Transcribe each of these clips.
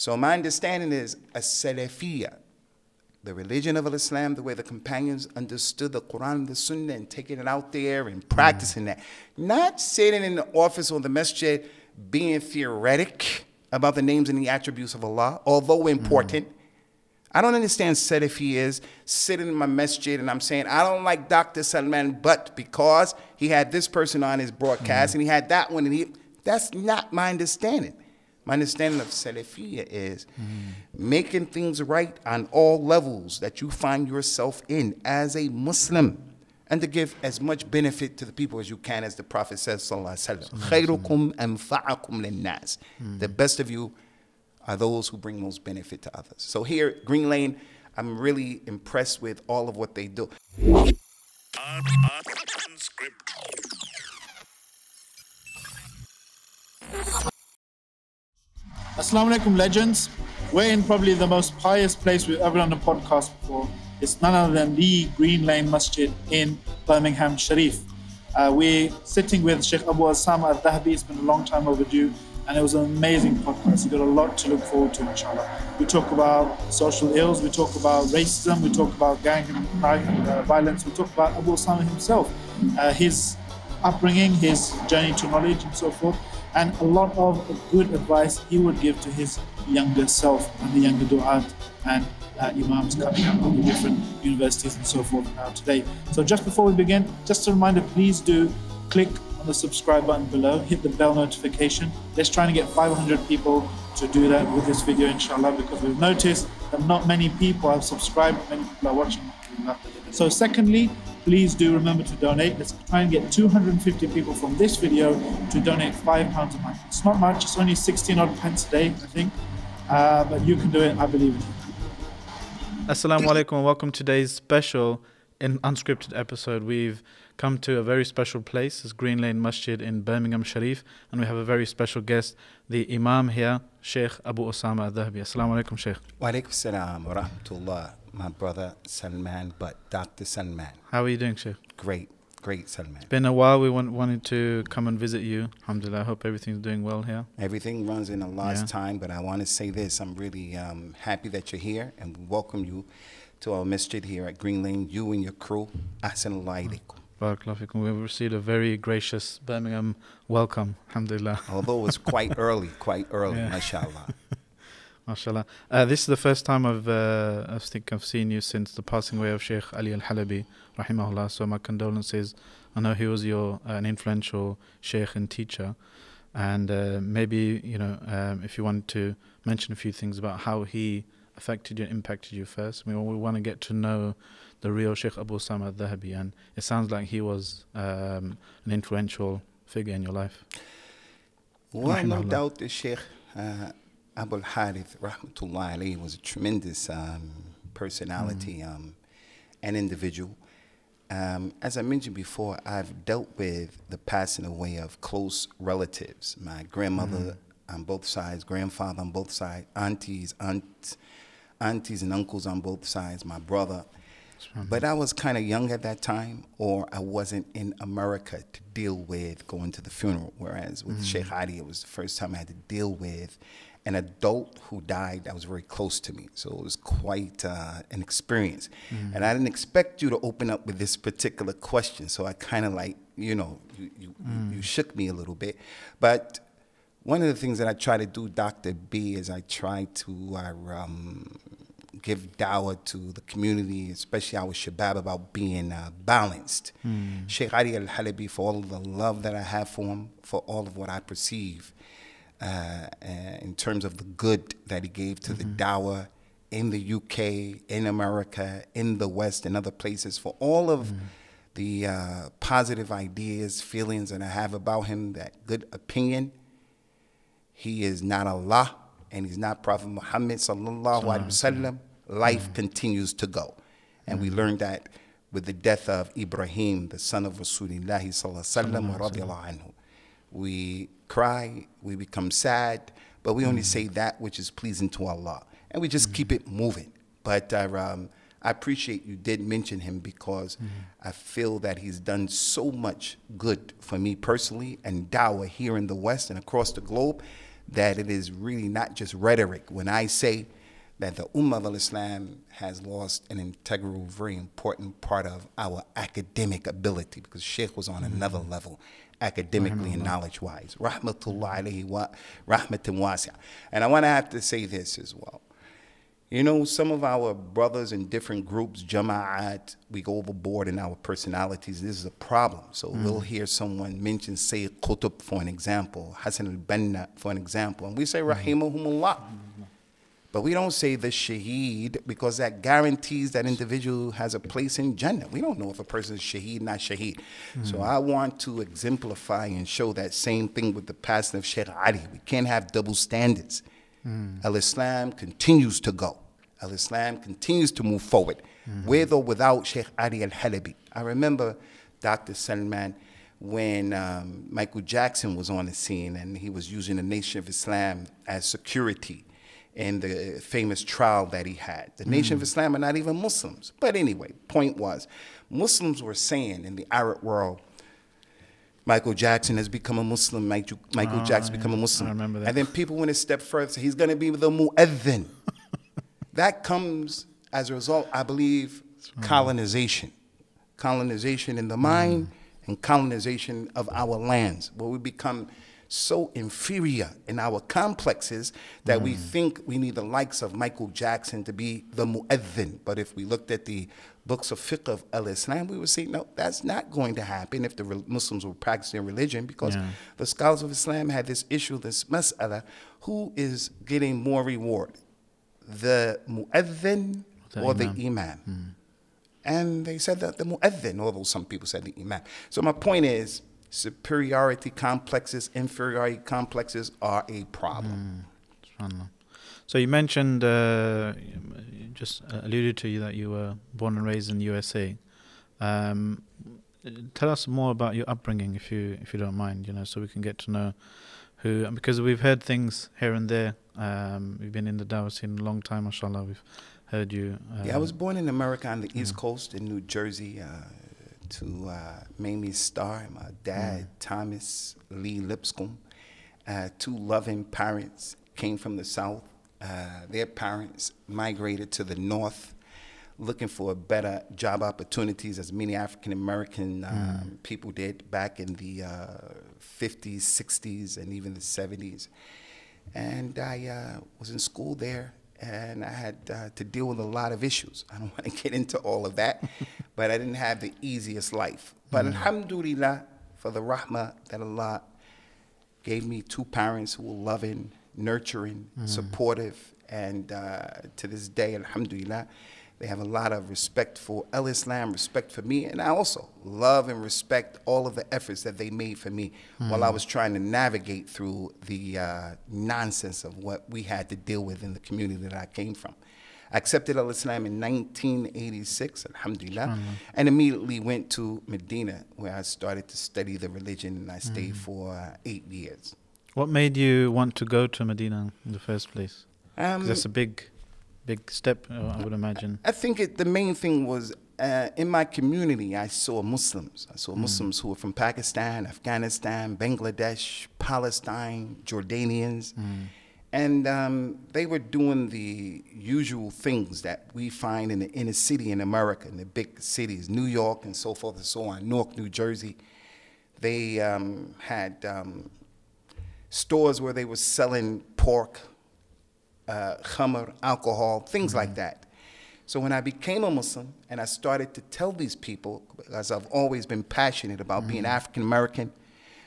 So my understanding is a Salafiyah, the religion of Islam, the way the companions understood the Quran and the Sunnah and taking it out there and practicing that. Not sitting in the office or the masjid being theoretic about the names and the attributes of Allah, although important. I don't understand Salafi is sitting in my masjid and I'm saying, I don't like Dr. Salman, but because he had this person on his broadcast and he had that one, and he, that's not my understanding. My understanding of Salafia is mm. making things right on all levels that you find yourself in as a Muslim and to give as much benefit to the people as you can, as the Prophet says, Khairukum anfa'akum linnas. The best of you are those who bring most benefit to others. So here, Green Lane, I'm really impressed with all of what they do. Assalamu alaikum, legends. We're in probably the most pious place we've ever done a podcast before. It's none other than the Green Lane Masjid in Birmingham Sharif. Uh, we're sitting with Sheikh Abu Osama al Dhahabi. It's been a long time overdue, and it was an amazing podcast. You've got a lot to look forward to, inshallah. We talk about social ills, we talk about racism, we talk about gang and uh, violence, we talk about Abu Osama himself, uh, his upbringing, his journey to knowledge, and so forth and a lot of good advice he would give to his younger self and the younger du'at and uh, imams coming out of the different universities and so forth now today. So just before we begin, just a reminder, please do click on the subscribe button below, hit the bell notification. Let's try and get 500 people to do that with this video, inshallah, because we've noticed that not many people have subscribed, many people are watching. So secondly, please do remember to donate. Let's try and get 250 people from this video to donate five pounds a month. It's not much. It's only 16 odd pence a day, I think. Uh, but you can do it. I believe in you. Assalamu alaikum and welcome to today's special in unscripted episode. We've come to a very special place, it's Green Lane Masjid in Birmingham Sharif, and we have a very special guest, the Imam here, Sheikh Abu Osama al-Dhahabi. Assalamu alaikum, Sheikh. Wa alaikum salam wa rahmatullah. My brother Salman, but Dr. Salman. How are you doing, Sheikh? Great, great Salman. It's been a while. We want, wanted to come and visit you. Alhamdulillah. I hope everything's doing well here. Everything runs in Allah's Yeah. time, but I want to say this. I'm really um, happy that you're here and we welcome you to our masjid here at Green Lane, you and your crew. Assalamu alaikum. Barakallahu. We've received a very gracious Birmingham welcome. Alhamdulillah. Although it was quite early, quite early, Yeah. mashallah. MashaAllah. Uh, this is the first time I've, uh, I think I've seen you since the passing away of Sheikh Ali Al Halabi, rahimahullah. So my condolences. I know he was your uh, an influential Sheikh and teacher, and uh, maybe you know um, if you wanted to mention a few things about how he affected you, and impacted you first. I mean, we want to get to know the real Sheikh Abu Osama Al Dhahabi, and it sounds like he was um, an influential figure in your life. Well, no doubt the Sheikh uh, Abu al-Harith, rahmatullah alayhi, was a tremendous um, personality um, and individual. Um, as I mentioned before, I've dealt with the passing away of close relatives. My grandmother on both sides, grandfather on both sides, aunties, aunt, aunties and uncles on both sides, my brother. But I was kind of young at that time, or I wasn't in America to deal with going to the funeral. Whereas with Sheikh Adi, it was the first time I had to deal with an adult who died that was very close to me. So it was quite uh, an experience. And I didn't expect you to open up with this particular question. So I kind of like, you know, you, you, you shook me a little bit. But one of the things that I try to do, Dr. B, is I try to uh, um, give dawah to the community, especially our shabab, about being uh, balanced. Sheikh Ali Al Halabi, for all of the love that I have for him, for all of what I perceive uh, uh, in terms of the good that he gave to the dawah in the UK, in America, in the West, and other places, for all of the uh, positive ideas, feelings that I have about him, that good opinion. He is not Allah and he's not Prophet Muhammad sallallahu alaihi wasallam. Life continues to go, and we learned that with the death of Ibrahim, the son of Rasulullah sallallahu alaihi wasallam. We cry, we become sad, but we only say that which is pleasing to Allah, and we just keep it moving. But uh, um, I appreciate you did mention him because I feel that he's done so much good for me personally and dawah here in the West and across the globe that it is really not just rhetoric. When I say that the Ummah of Islam has lost an integral, very important part of our academic ability because Sheikh was on another level academically and knowledge wise. Rahmatullah alayhi wa rahmatin wasi'ah. And I want to have to say this as well. You know, some of our brothers in different groups, jama'at, we go overboard in our personalities. This is a problem. So mm. we'll hear someone mention Sayyid Qutb for an example, Hassan al-Banna for an example, and we say rahimahumullah. Mm-hmm. But we don't say the shaheed because that guarantees that individual has a place in Jannah. We don't know if a person is shaheed, not shaheed. So hmm. I want to exemplify and show that same thing with the passing of Sheikh Ali. We can't have double standards. Hmm. Al Islam continues to go. Al Islam continues to move forward, hmm. with or without Sheikh Ali Al Halabi. I remember Dr. Salman when um, Michael Jackson was on the scene and he was using the Nation of Islam as security in the famous trial that he had. The Nation of Islam are not even Muslims. But anyway, point was, Muslims were saying in the Arab world, Michael Jackson has become a Muslim. Michael, Michael Ah, Jackson yeah. become a Muslim. I remember that. And then people went a step further. So he's going to be the mu'adhin. that comes as a result, I believe, colonization. Colonization in the mind and colonization of our lands, where we become so inferior in our complexes that we hmm. think we need the likes of Michael Jackson to be the mu'adhin. But if we looked at the books of fiqh of al-Islam, we would see, no, that's not going to happen if the re- Muslims were practicing religion because Yeah. the scholars of Islam had this issue, this mas'ala, who is getting more reward? The mu'adhin The or the imam. imam? Hmm. And they said that the mu'adhin, although some people said the imam. So my point is, superiority complexes, inferiority complexes are a problem. SubhanAllah. So you mentioned, uh, you just alluded to you that you were born and raised in the USA. Um, tell us more about your upbringing, if you if you don't mind. You know, so we can get to know who, because we've heard things here and there. Um, we've been in the Dawah scene a long time, mashallah. We've heard you. Uh, Yeah, I was born in America on the East Coast in New Jersey uh, to uh, Mamie Starr, my dad, Thomas Lee Lipscomb. Uh, two loving parents came from the South. Uh, their parents migrated to the North looking for better job opportunities, as many African American um, people did back in the uh, 50s, 60s, and even the 70s. And I uh, was in school there, and I had uh, to deal with a lot of issues. I don't want to get into all of that, but I didn't have the easiest life. But alhamdulillah, for the rahmah that Allah gave me two parents who were loving, nurturing, supportive, and uh, to this day, alhamdulillah, they have a lot of respect for El Islam, respect for me, and I also love and respect all of the efforts that they made for me while I was trying to navigate through the uh, nonsense of what we had to deal with in the community that I came from. I accepted Al Islam in 1986, alhamdulillah, and immediately went to Medina where I started to study the religion and I stayed for uh, eight years. What made you want to go to Medina in the first place? Um, that's a big, big step, uh, I would imagine. I think it, the main thing was uh, in my community, I saw Muslims. I saw Muslims who were from Pakistan, Afghanistan, Bangladesh, Palestine, Jordanians. And um, they were doing the usual things that we find in the inner city in America, in the big cities, New York and so forth and so on, Newark, New Jersey. They um, had um, stores where they were selling pork, uh, khamr, alcohol, things like that. So when I became a Muslim and I started to tell these people, because I've always been passionate about being African American,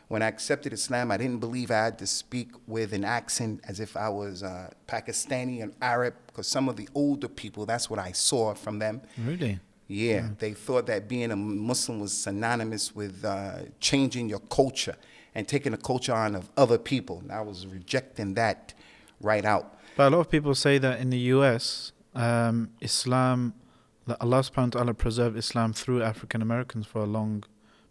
when I accepted Islam, I didn't believe I had to speak with an accent as if I was uh, Pakistani and Arab, because some of the older people, that's what I saw from them. Really? Yeah, they thought that being a Muslim was synonymous with uh, changing your culture and taking the culture on of other people. And I was rejecting that right out. But a lot of people say that in the US, um, Islam, that Allah subhanahu wa ta'ala preserved Islam through African Americans for a long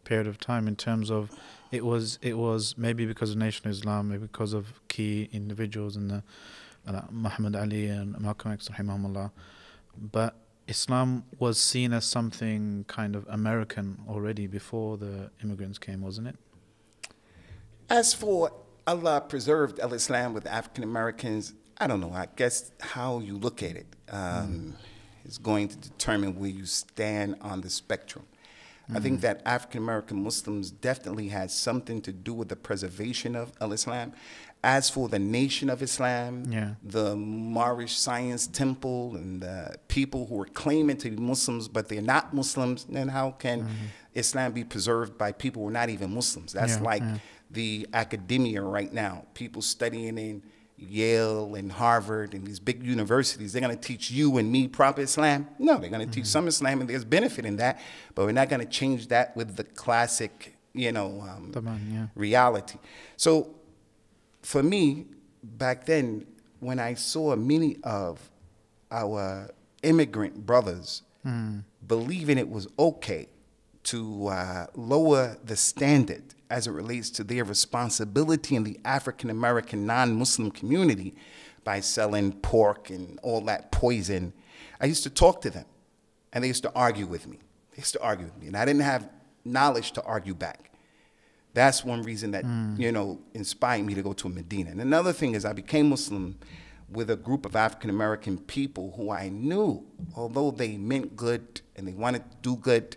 period of time in terms of it was it was maybe because of Nation of Islam, maybe because of key individuals in the uh, Muhammad Ali and Malcolm X rahimahumullah. But Islam was seen as something kind of American already before the immigrants came, wasn't it? As for Allah preserved Al Islam with African Americans. I don't know. I guess how you look at it um, hmm. is going to determine where you stand on the spectrum. I think hmm. that African American Muslims definitely had something to do with the preservation of Al Islam. As for the Nation of Islam, Yeah. the Moorish Science Temple, and the people who are claiming to be Muslims but they're not Muslims, then how can mm-hmm. Islam be preserved by people who are not even Muslims? That's Yeah, like yeah. the academia right now. People studying in Yale and Harvard and these big universities, they're going to teach you and me proper Islam? No, they're going to mm -hmm. teach mm-hmm. some Islam, and there's benefit in that, but we're not going to change that with the classic, you know, um, yeah. reality. So, for me, back then, when I saw many of our immigrant brothers mm. believing it was okay to uh, lower the standard as it relates to their responsibility in the African American non Muslim community by selling pork and all that poison, I used to talk to them and they used to argue with me. They used to argue with me, and I didn't have knowledge to argue back. That's one reason that hmm. you know inspired me to go to Medina. And another thing is I became Muslim with a group of African American people who I knew, although they meant good and they wanted to do good,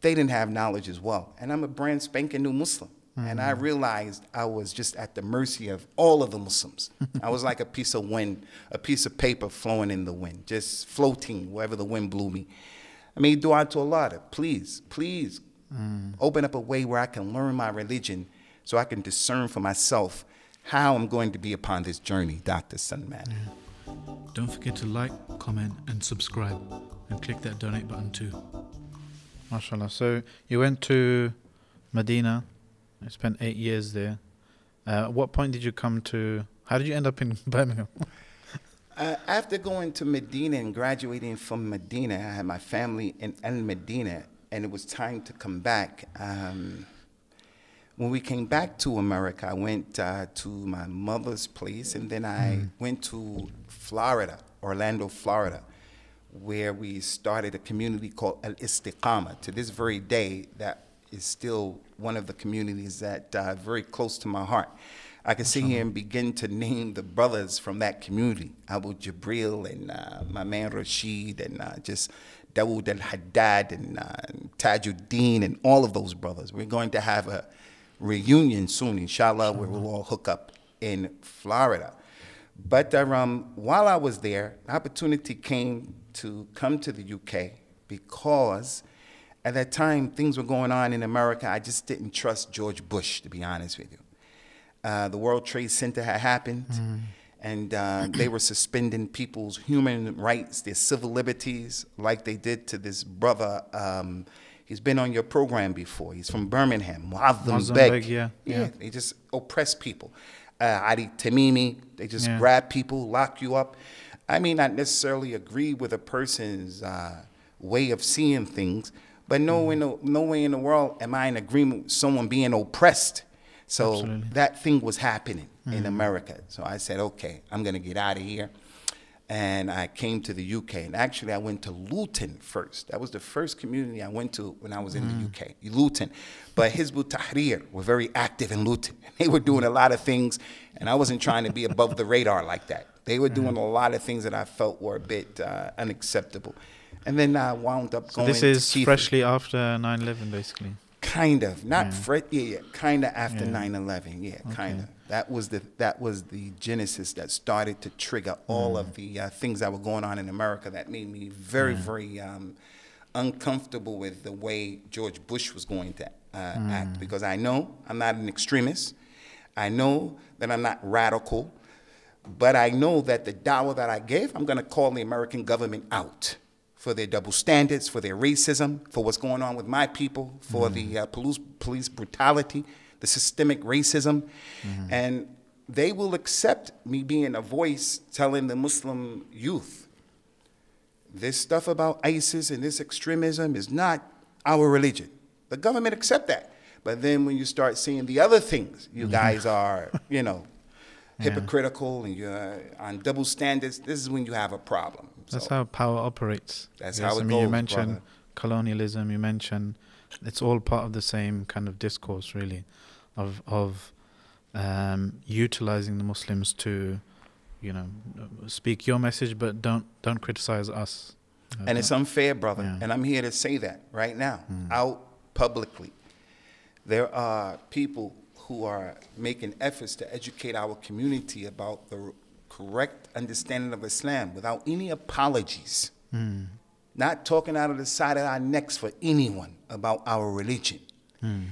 they didn't have knowledge as well. And I'm a brand spanking new Muslim. And I mm-hmm. realized I was just at the mercy of all of the Muslims. I was like a piece of wind, a piece of paper flowing in the wind, just floating wherever the wind blew me. I made dua to Allah to please, please mm. open up a way where I can learn my religion so I can discern for myself how I'm going to be upon this journey, Dr. Salman. Don't forget to like, comment, and subscribe, and click that donate button too. MashaAllah. So you went to Medina, you spent eight years there. Uh, at what point did you come to? How did you end up in Birmingham? Uh, after going to Medina and graduating from Medina, I had my family in El Medina, and it was time to come back. Um, when we came back to America, I went uh, to my mother's place, and then I went to Florida, Orlando, Florida, where we started a community called Al Istiqama. To this very day, that is still one of the communities that uh, very close to my heart. I can sit here and begin to name the brothers from that community, Abu Jabril and uh, my man Rashid and uh, just Dawood al-Haddad and uh, Tajuddin and all of those brothers. We're going to have a reunion soon, inshallah, where we'll all hook up in Florida. But um, while I was there, the opportunity came to come to the UK because at that time things were going on in America. I just didn't trust George Bush, to be honest with you. Uh, the World Trade Center had happened, and uh, they were suspending people's human rights, their civil liberties, like they did to this brother. Um, he's been on your program before. He's from Birmingham, Moazzam Begg. Yeah, yeah, yeah. They just oppress people. Uh, Ali Tamimi, they just Yeah. grab people, lock you up. I may not necessarily agree with a person's uh, way of seeing things, but no, Mm-hmm. in the, no way in the world am I in agreement with someone being oppressed. So Absolutely. Mm-hmm. that thing was happening in America. So I said, okay, I'm going to get out of here. And I came to the UK. And actually, I went to Luton first. That was the first community I went to when I was in Mm. the UK, Luton. But Hizb ut-Tahrir were very active in Luton. They were doing a lot of things, and I wasn't trying to be above the radar like that. They were doing a lot of things that I felt were a bit uh, unacceptable. And then I wound up So going this is freshly after 9/11, basically. Kind of, not Yeah. fre- yeah, yeah, kind of after Yeah. 9/11, yeah, kind of. That was the that was the genesis that started to trigger all Mm. of the uh, things that were going on in America that made me very, very um, uncomfortable with the way George Bush was going to uh, Mm. act because I know I'm not an extremist. I know that I'm not radical, but I know that the dawah that I gave, I'm going to call the American government out for their double standards, for their racism, for what's going on with my people, for the mm-hmm. uh, police, police brutality, the systemic racism. Mm-hmm. And they will accept me being a voice telling the Muslim youth this stuff about ISIS and this extremism is not our religion. The government accept that. But then when you start seeing the other things, you mm-hmm. guys are, you know, hypocritical and you're on double standards, this is when you have a problem. That's So- how power operates. That's Yes, how it I mean, you mentioned brother. colonialism. You mentioned it's all part of the same kind of discourse, really, of of um, utilizing the Muslims to, you know, speak your message, but don't don't criticize us. Uh, And it's unfair, brother. Yeah. And I'm here to say that right now, Mm. out publicly. There are people who are making efforts to educate our community about the correct understanding of Islam without any apologies. Mm. Not talking out of the side of our necks for anyone about our religion. Mm.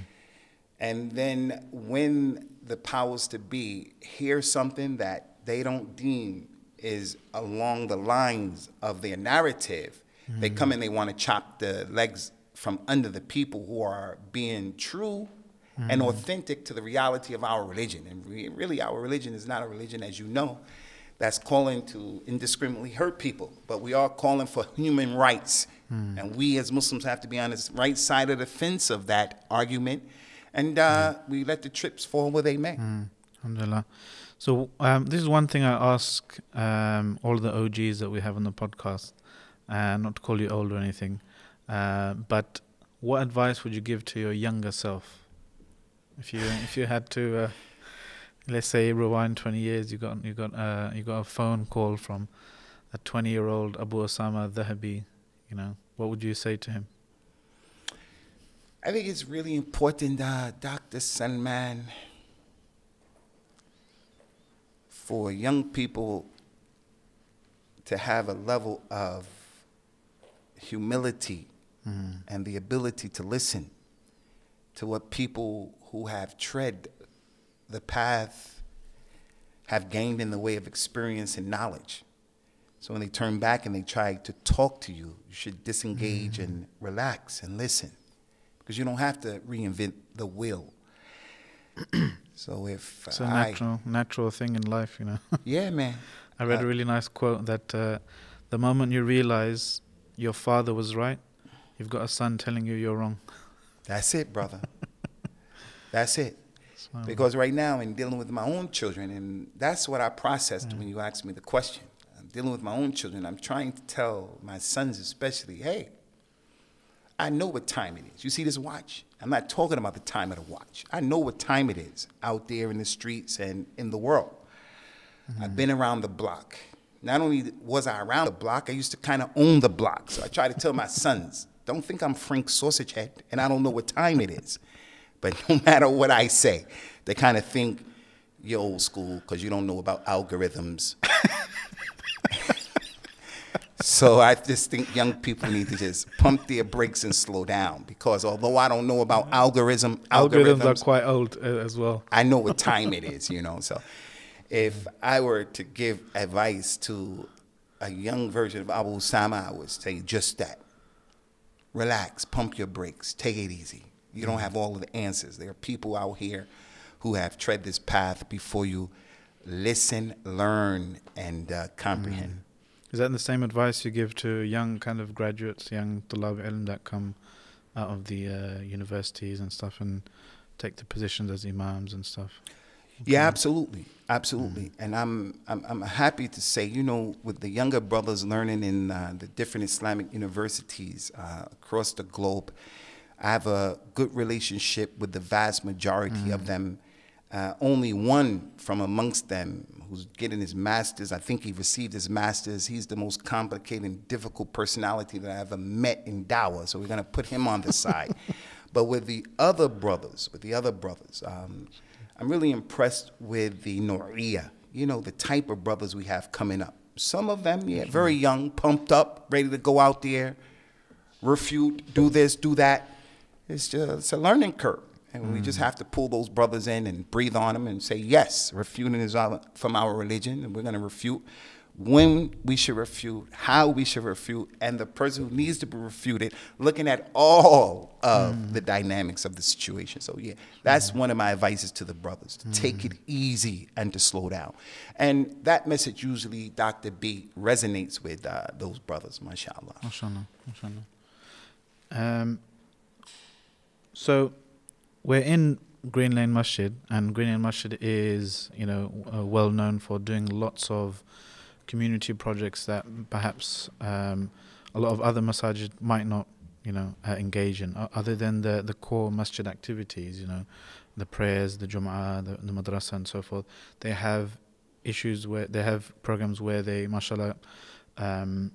And then when the powers to be hear something that they don't deem is along the lines of their narrative, they come and they want to chop the legs from under the people who are being true and authentic to the reality of our religion. And re- really, our religion is not a religion, as you know, that's calling to indiscriminately hurt people, but we are calling for human rights. And we as Muslims have to be on the right side of the fence of that argument. And uh, we let the trips fall where they may. Mm, Alhamdulillah. So um, this is one thing I ask um, all the OGs that we have on the podcast, uh, not to call you old or anything, uh, but what advice would you give to your younger self? If you if you had to, uh, let's say, rewind twenty years, you got you got uh, you got a phone call from a twenty year old Abu Osama Dhahabi, you know, what would you say to him? I think it's really important, uh, Dr. Salman, for young people to have a level of humility Mm. and the ability to listen to what people who have tread the path have gained in the way of experience and knowledge. So when they turn back and they try to talk to you, you should disengage and relax and listen because you don't have to reinvent the wheel. so if It's a I, natural natural thing in life, you know. yeah, man, I read Uh, a really nice quote that uh, the moment you realize your father was right, you've got a son telling you you're wrong. that's it, brother. that's it. Because right now, in dealing with my own children, and that's what I processed when you asked me the question. I'm dealing with my own children. I'm trying to tell my sons, especially, hey, I know what time it is. You see this watch? I'm not talking about the time of the watch. I know what time it is out there in the streets and in the world. I've been around the block. Not only was I around the block, I used to kind of own the block. So I try to tell my sons, don't think I'm Frank Sausage Head and I don't know what time it is. But no matter what I say, they kind of think you're old school because you don't know about algorithms. so I just think young people need to just pump their brakes and slow down because although I don't know about algorithm, algorithms, algorithms are quite old uh, as well. I know what time it is, you know. So if I were to give advice to a young version of Abu Sama, I would say just that. Relax, pump your brakes, take it easy. You don't have all of the answers. There are people out here who have tread this path before you. Listen, learn, and uh, comprehend. Is that the same advice you give to young kind of graduates, young tulab ilm that come out of the uh, universities and stuff and take the positions as imams and stuff? Yeah, absolutely, absolutely. And I'm, I'm I'm happy to say, you know, with the younger brothers learning in uh, the different Islamic universities uh, across the globe, I have a good relationship with the vast majority of them. Uh, only one from amongst them who's getting his master's. I think he received his master's. He's the most complicated and difficult personality that I ever met in Dawa. So we're going to put him on the side. But with the other brothers, with the other brothers, um, I'm really impressed with the Noria, you know, the type of brothers we have coming up. Some of them, yeah, very young, pumped up, ready to go out there, refute, do this, do that. It's just it's a learning curve. And we just have to pull those brothers in and breathe on them and say, yes, refuting is our, from our religion, and we're going to refute when we should refute, how we should refute, and the person who needs to be refuted, looking at all of the dynamics of the situation. So, yeah, that's one of my advices to the brothers to take it easy and to slow down. And that message usually, Dr. B, resonates with uh, those brothers, mashallah. MashaAllah. MashaAllah. Um, so we're in Green Lane Masjid, and Green Lane Masjid is, you know, uh, well known for doing lots of community projects that perhaps um, a lot of other masajid might not, you know, uh, engage in o- other than the the core masjid activities? You know, the prayers, the Jum'ah, the, the madrasa, and so forth. They have issues where they have programs where they, mashallah, um,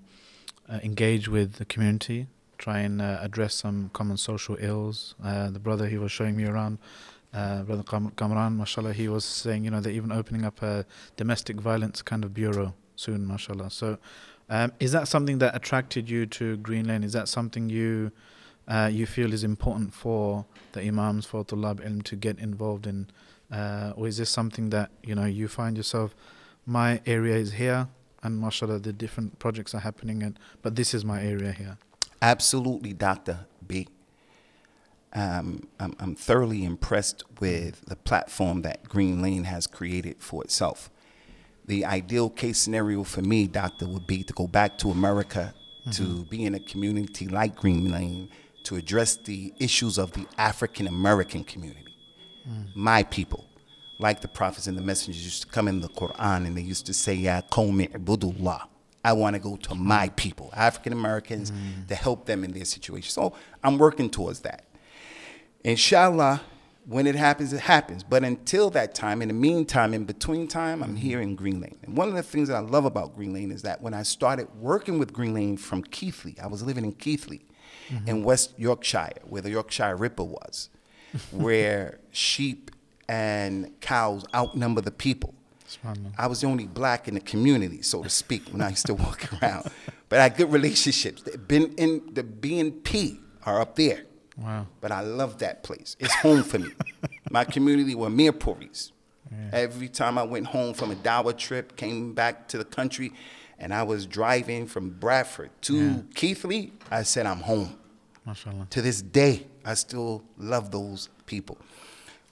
uh, engage with the community, try and uh, address some common social ills. Uh, the brother he was showing me around, uh, brother Kam- Kamran, mashallah, he was saying, you know, they're even opening up a domestic violence kind of bureau soon, mashallah. So, um, is that something that attracted you to Green Lane? Is that something you uh, you feel is important for the imams, for Tulab Ilm to get involved in? Uh, or is this something that, you know, you find yourself, my area is here, and mashallah, the different projects are happening, and, but this is my area here? Absolutely, Dr. B. Um, I'm, I'm thoroughly impressed with the platform that Green Lane has created for itself. The ideal case scenario for me, Doctor, would be to go back to America to be in a community like Green Lane to address the issues of the African American community, my people. Like the prophets and the messengers used to come in the Quran and they used to say, Ya qawmi ibudullah. I want to go to my people, African Americans, mm. to help them in their situation. So I'm working towards that. Inshallah, when it happens, it happens. But until that time, in the meantime, in between time, I'm mm. here in Green Lane. And one of the things that I love about Green Lane is that when I started working with Green Lane from Keighley, I was living in Keighley mm-hmm. in West Yorkshire, where the Yorkshire Ripper was, where sheep and cows outnumber the people. I was the only black in the community, so to speak, when I used to walk around. But I had good relationships. The, been in, the BNP are up there. Wow. But I love that place. It's home for me. My community were Mirpuris. Every time I went home from a Dawa trip, came back to the country, and I was driving from Bradford to Yeah. Keighley, I said, I'm home. To this day, I still love those people.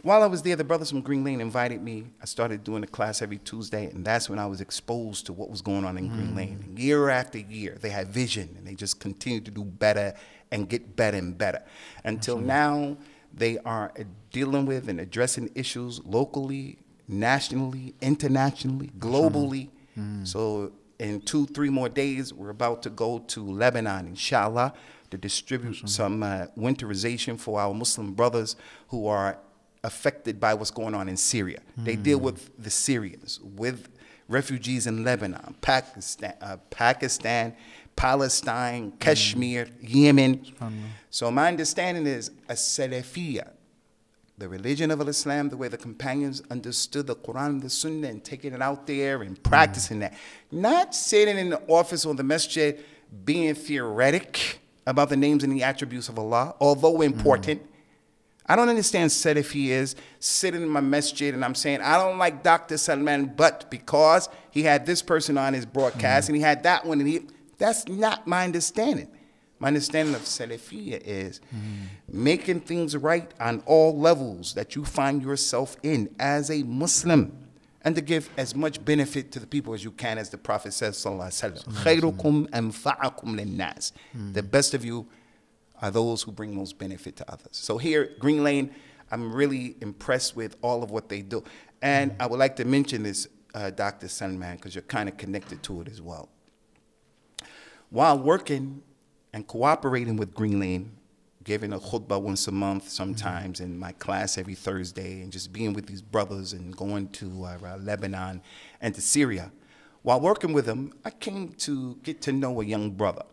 While I was there, the brothers from Green Lane invited me. I started doing a class every Tuesday, and that's when I was exposed to what was going on in Green Lane. And year after year, they had vision, and they just continued to do better and get better and better. Until now, they are dealing with and addressing issues locally, nationally, internationally, globally. So in two, three more days, we're about to go to Lebanon, inshallah, to distribute some uh, winterization for our Muslim brothers who are affected by what's going on in Syria. They hmm. deal with the Syrians, with refugees in Lebanon, Pakistan, uh, Pakistan Palestine, hmm. Kashmir, Yemen. So my understanding is a Salafiyah, the religion of Islam, the way the companions understood the Quran and the Sunnah and taking it out there and hmm. practicing that. Not sitting in the office or the masjid being theoretic about the names and the attributes of Allah, although important. I don't understand Salafi is sitting in my masjid and I'm saying, I don't like Dr. Salman, but because he had this person on his broadcast and he had that one, and he, that's not my understanding. My understanding of Salafiyya is making things right on all levels that you find yourself in as a Muslim and to give as much benefit to the people as you can, as the Prophet says, Sallallahu Alaihi Wasallam. The best of you are those who bring most benefit to others. So here, Green Lane, I'm really impressed with all of what they do. And I would like to mention this, uh, Dr. Salman, because you're kind of connected to it as well. While working and cooperating with Green Lane, giving a khutbah once a month sometimes in my class every Thursday, and just being with these brothers and going to uh, uh, Lebanon and to Syria, while working with them, I came to get to know a young brother.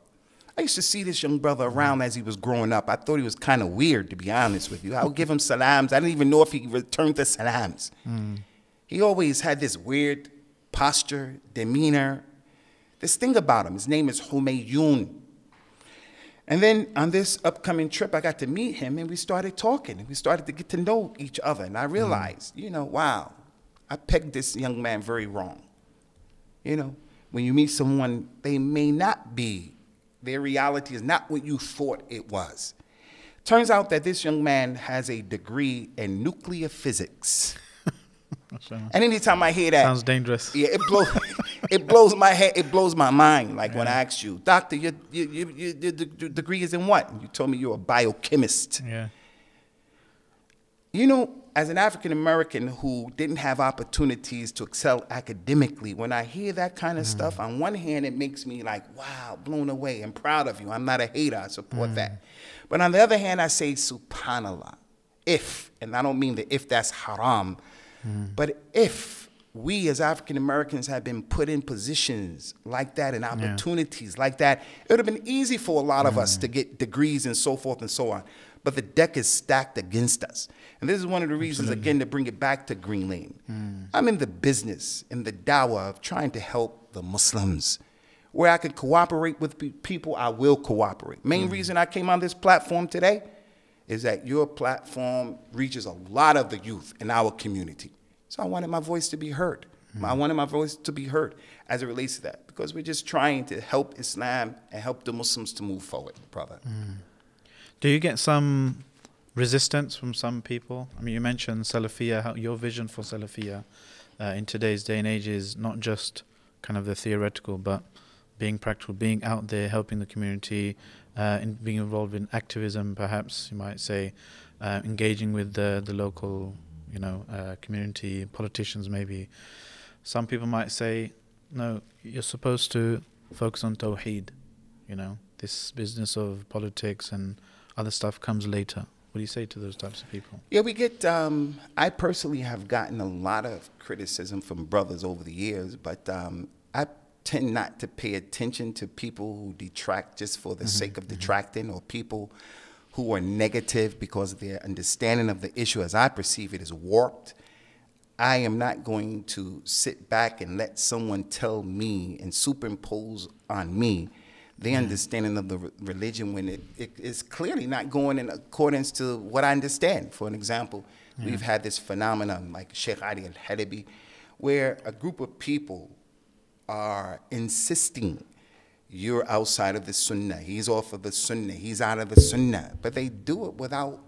I used to see this young brother around as he was growing up. I thought he was kind of weird, to be honest with you. I would give him salams. I didn't even know if he returned the salams. Hmm. He always had this weird posture, demeanor, this thing about him. His name is Humayun. And then on this upcoming trip, I got to meet him and we started talking and we started to get to know each other. And I hmm. realized, you know, wow, I pegged this young man very wrong. You know, when you meet someone, they may not be, their reality is not what you thought it was. Turns out that this young man has a degree in nuclear physics. And anytime I hear that, Sounds dangerous. yeah, it blows. it blows my head. It blows my mind. Like when I asked you, doctor, your your, your, your, your degree is in what? And you told me you're a biochemist. Yeah. You know, as an African American who didn't have opportunities to excel academically, when I hear that kind of mm. stuff, on one hand, it makes me like, wow, blown away. I'm proud of you. I'm not a hater. I support that. Mm. But on the other hand, I say, subhanAllah. If, and I don't mean the if that's haram, mm. but if we as African Americans have been put in positions like that and opportunities like that, it would have been easy for a lot of us to get degrees and so forth and so on. But the deck is stacked against us. And this is one of the reasons, again, to bring it back to Green Lane. Mm. I'm in the business, in the dawah of trying to help the Muslims. Where I can cooperate with people, I will cooperate. Main mm. reason I came on this platform today is that your platform reaches a lot of the youth in our community. So I wanted my voice to be heard. Mm. I wanted my voice to be heard as it relates to that because we're just trying to help Islam and help the Muslims to move forward, brother. Do you get some resistance from some people? I mean, you mentioned Salafiyah, how your vision for Salafiyah uh, in today's day and age is not just kind of the theoretical, but being practical, being out there, helping the community, uh, in being involved in activism, perhaps you might say, uh, engaging with the, the local, you know, uh, community, politicians maybe. Some people might say, no, you're supposed to focus on Tawheed, you know, this business of politics and other stuff comes later. What do you say to those types of people? Yeah, we get. Um, I personally have gotten a lot of criticism from brothers over the years, but um, I tend not to pay attention to people who detract just for the sake of detracting, or people who are negative because their understanding of the issue, as I perceive it, is warped. I am not going to sit back and let someone tell me and superimpose on me the mm-hmm. understanding of the re- religion when it, it is clearly not going in accordance to what I understand. For an example, we've had this phenomenon like Sheikh Ali al Halabi, where a group of people are insisting you're outside of the sunnah, he's off of the sunnah, he's out of the sunnah, but they do it without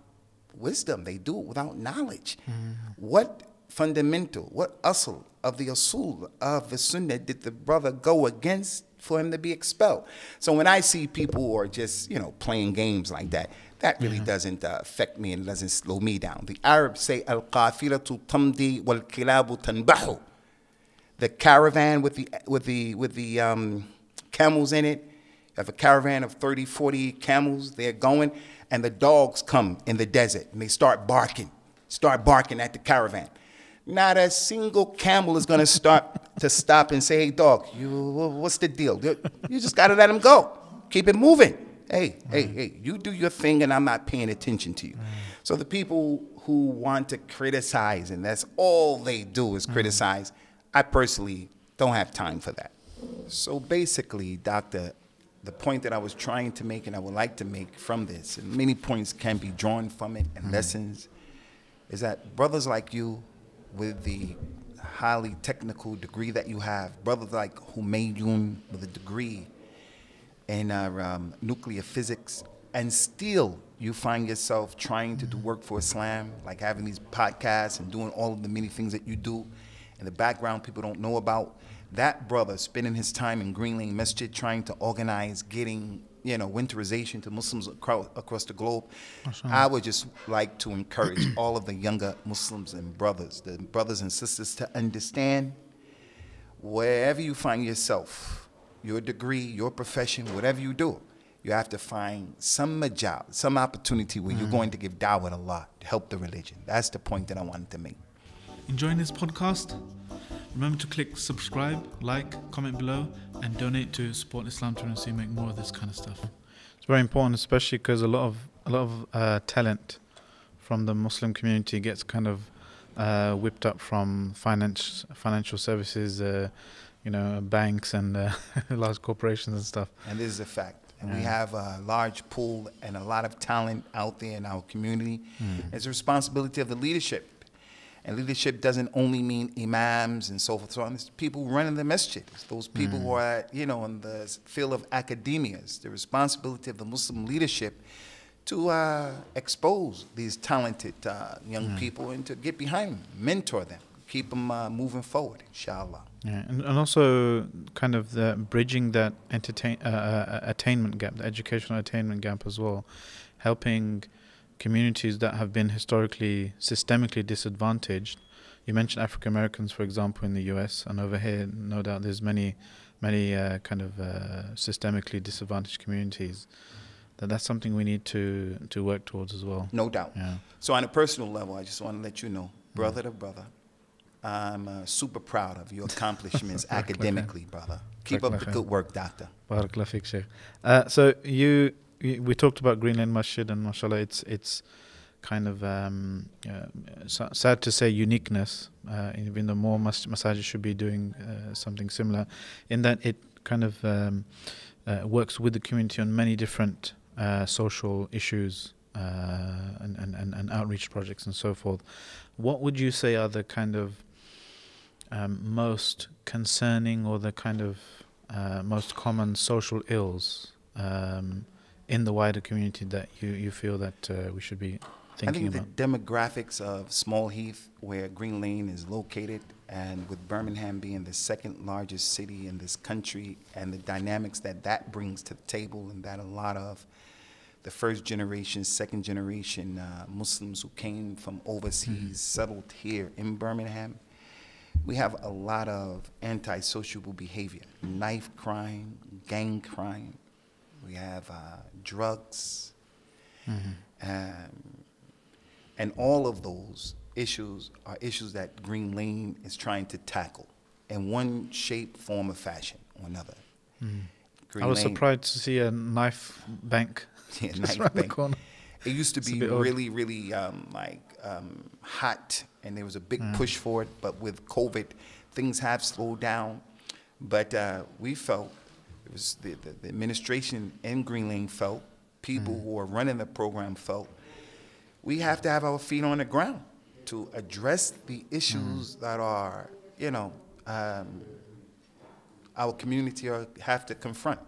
wisdom, they do it without knowledge. Mm-hmm. What fundamental, what asl of the asul of the sunnah did the brother go against for him to be expelled? So when I see people who are just, you know, playing games like that, that really doesn't uh, affect me and doesn't slow me down. The Arabs say, al-qafilatu tamdi wal-kilabu tanbahu the caravan with the with the with the um, camels in it. You have a caravan of 30, 40 camels. They're going, and the dogs come in the desert and they start barking, start barking at the caravan. Not a single camel is going to start to stop and say, "Hey, dog, you what's the deal? You just got to let him go. Keep it moving. Hey, hey, hey, you do your thing, and I'm not paying attention to you." Mm. So the people who want to criticize, and that's all they do is mm. criticize. I personally don't have time for that. So basically, Doctor, the point that I was trying to make and I would like to make from this, and many points can be drawn from it and mm. lessons, is that brothers like you with the highly technical degree that you have, brothers like Humayun with a degree in uh, um, nuclear physics, and still you find yourself trying to do work for Islam, like having these podcasts and doing all of the many things that you do in the background people don't know about. That brother spending his time in Green Lane Masjid trying to organize getting, you know, winterization to Muslims across, across the globe. I would just like to encourage all of the younger Muslims and brothers, the brothers and sisters to understand wherever you find yourself, your degree, your profession, whatever you do, you have to find some majal, some opportunity where you're mm. going to give dawah a lot to help the religion. That's the point that I wanted to make. Enjoying this podcast? Remember to click subscribe, like, comment below, and donate to support Islam21c make more of this kind of stuff. It's very important, especially because a lot of a lot of uh, talent from the Muslim community gets kind of uh, whipped up from finance financial services, uh, you know, banks and uh, large corporations and stuff. And this is a fact. And we have a large pool and a lot of talent out there in our community. It's a responsibility of the leadership. And leadership doesn't only mean imams and so forth. So on. It's people running the masjid. It's those people who are, you know, in the field of academia. It's the responsibility of the Muslim leadership to uh, expose these talented uh, young people and to get behind them, mentor them, keep them uh, moving forward, inshallah. Yeah, and, and also kind of the bridging that entertain uh, uh, attainment gap, the educational attainment gap as well, helping communities that have been historically systemically disadvantaged. You mentioned African Americans, for example, in the U.S., and over here, no doubt, there's many, many uh, kind of uh, systemically disadvantaged communities. That that's something we need to to work towards as well. No doubt. Yeah. So on a personal level, I just want to let you know, brother to brother, I'm uh, super proud of your accomplishments academically, brother. Keep up the good work, doctor. Barakallah Uh, so you, we talked about Green Lane Masjid, and mashallah, it's it's kind of um, uh, sad to say uniqueness. Uh, even though more mas- masajid should be doing uh, something similar, in that it kind of um, uh, works with the community on many different uh, social issues uh, and, and, and, and outreach projects and so forth. What would you say are the kind of um, most concerning or the kind of most common social ills um, in the wider community that you, you feel that uh, we should be I thinking think about? the demographics of Small Heath, where Green Lane is located, and with Birmingham being the second largest city in this country, and the dynamics that that brings to the table, and that a lot of the first generation, second generation uh, Muslims who came from overseas settled here in Birmingham. We have a lot of antisociable behavior, knife crime, gang crime. We have uh, drugs. Um, and all of those issues are issues that Green Lane is trying to tackle in one shape, form, or fashion or another. Green I was Lane- surprised to see a knife bank Yeah, just knife bank. It used to be odd. really, really um, like um, hot, and there was a Mm. big push for it. But with COVID, things have slowed down. But uh, we felt it was the, the, the administration in Green Lane felt, people Mm. who are running the program felt, we have to have our feet on the ground to address the issues Mm. that are, you know, um, our community are, have to confront.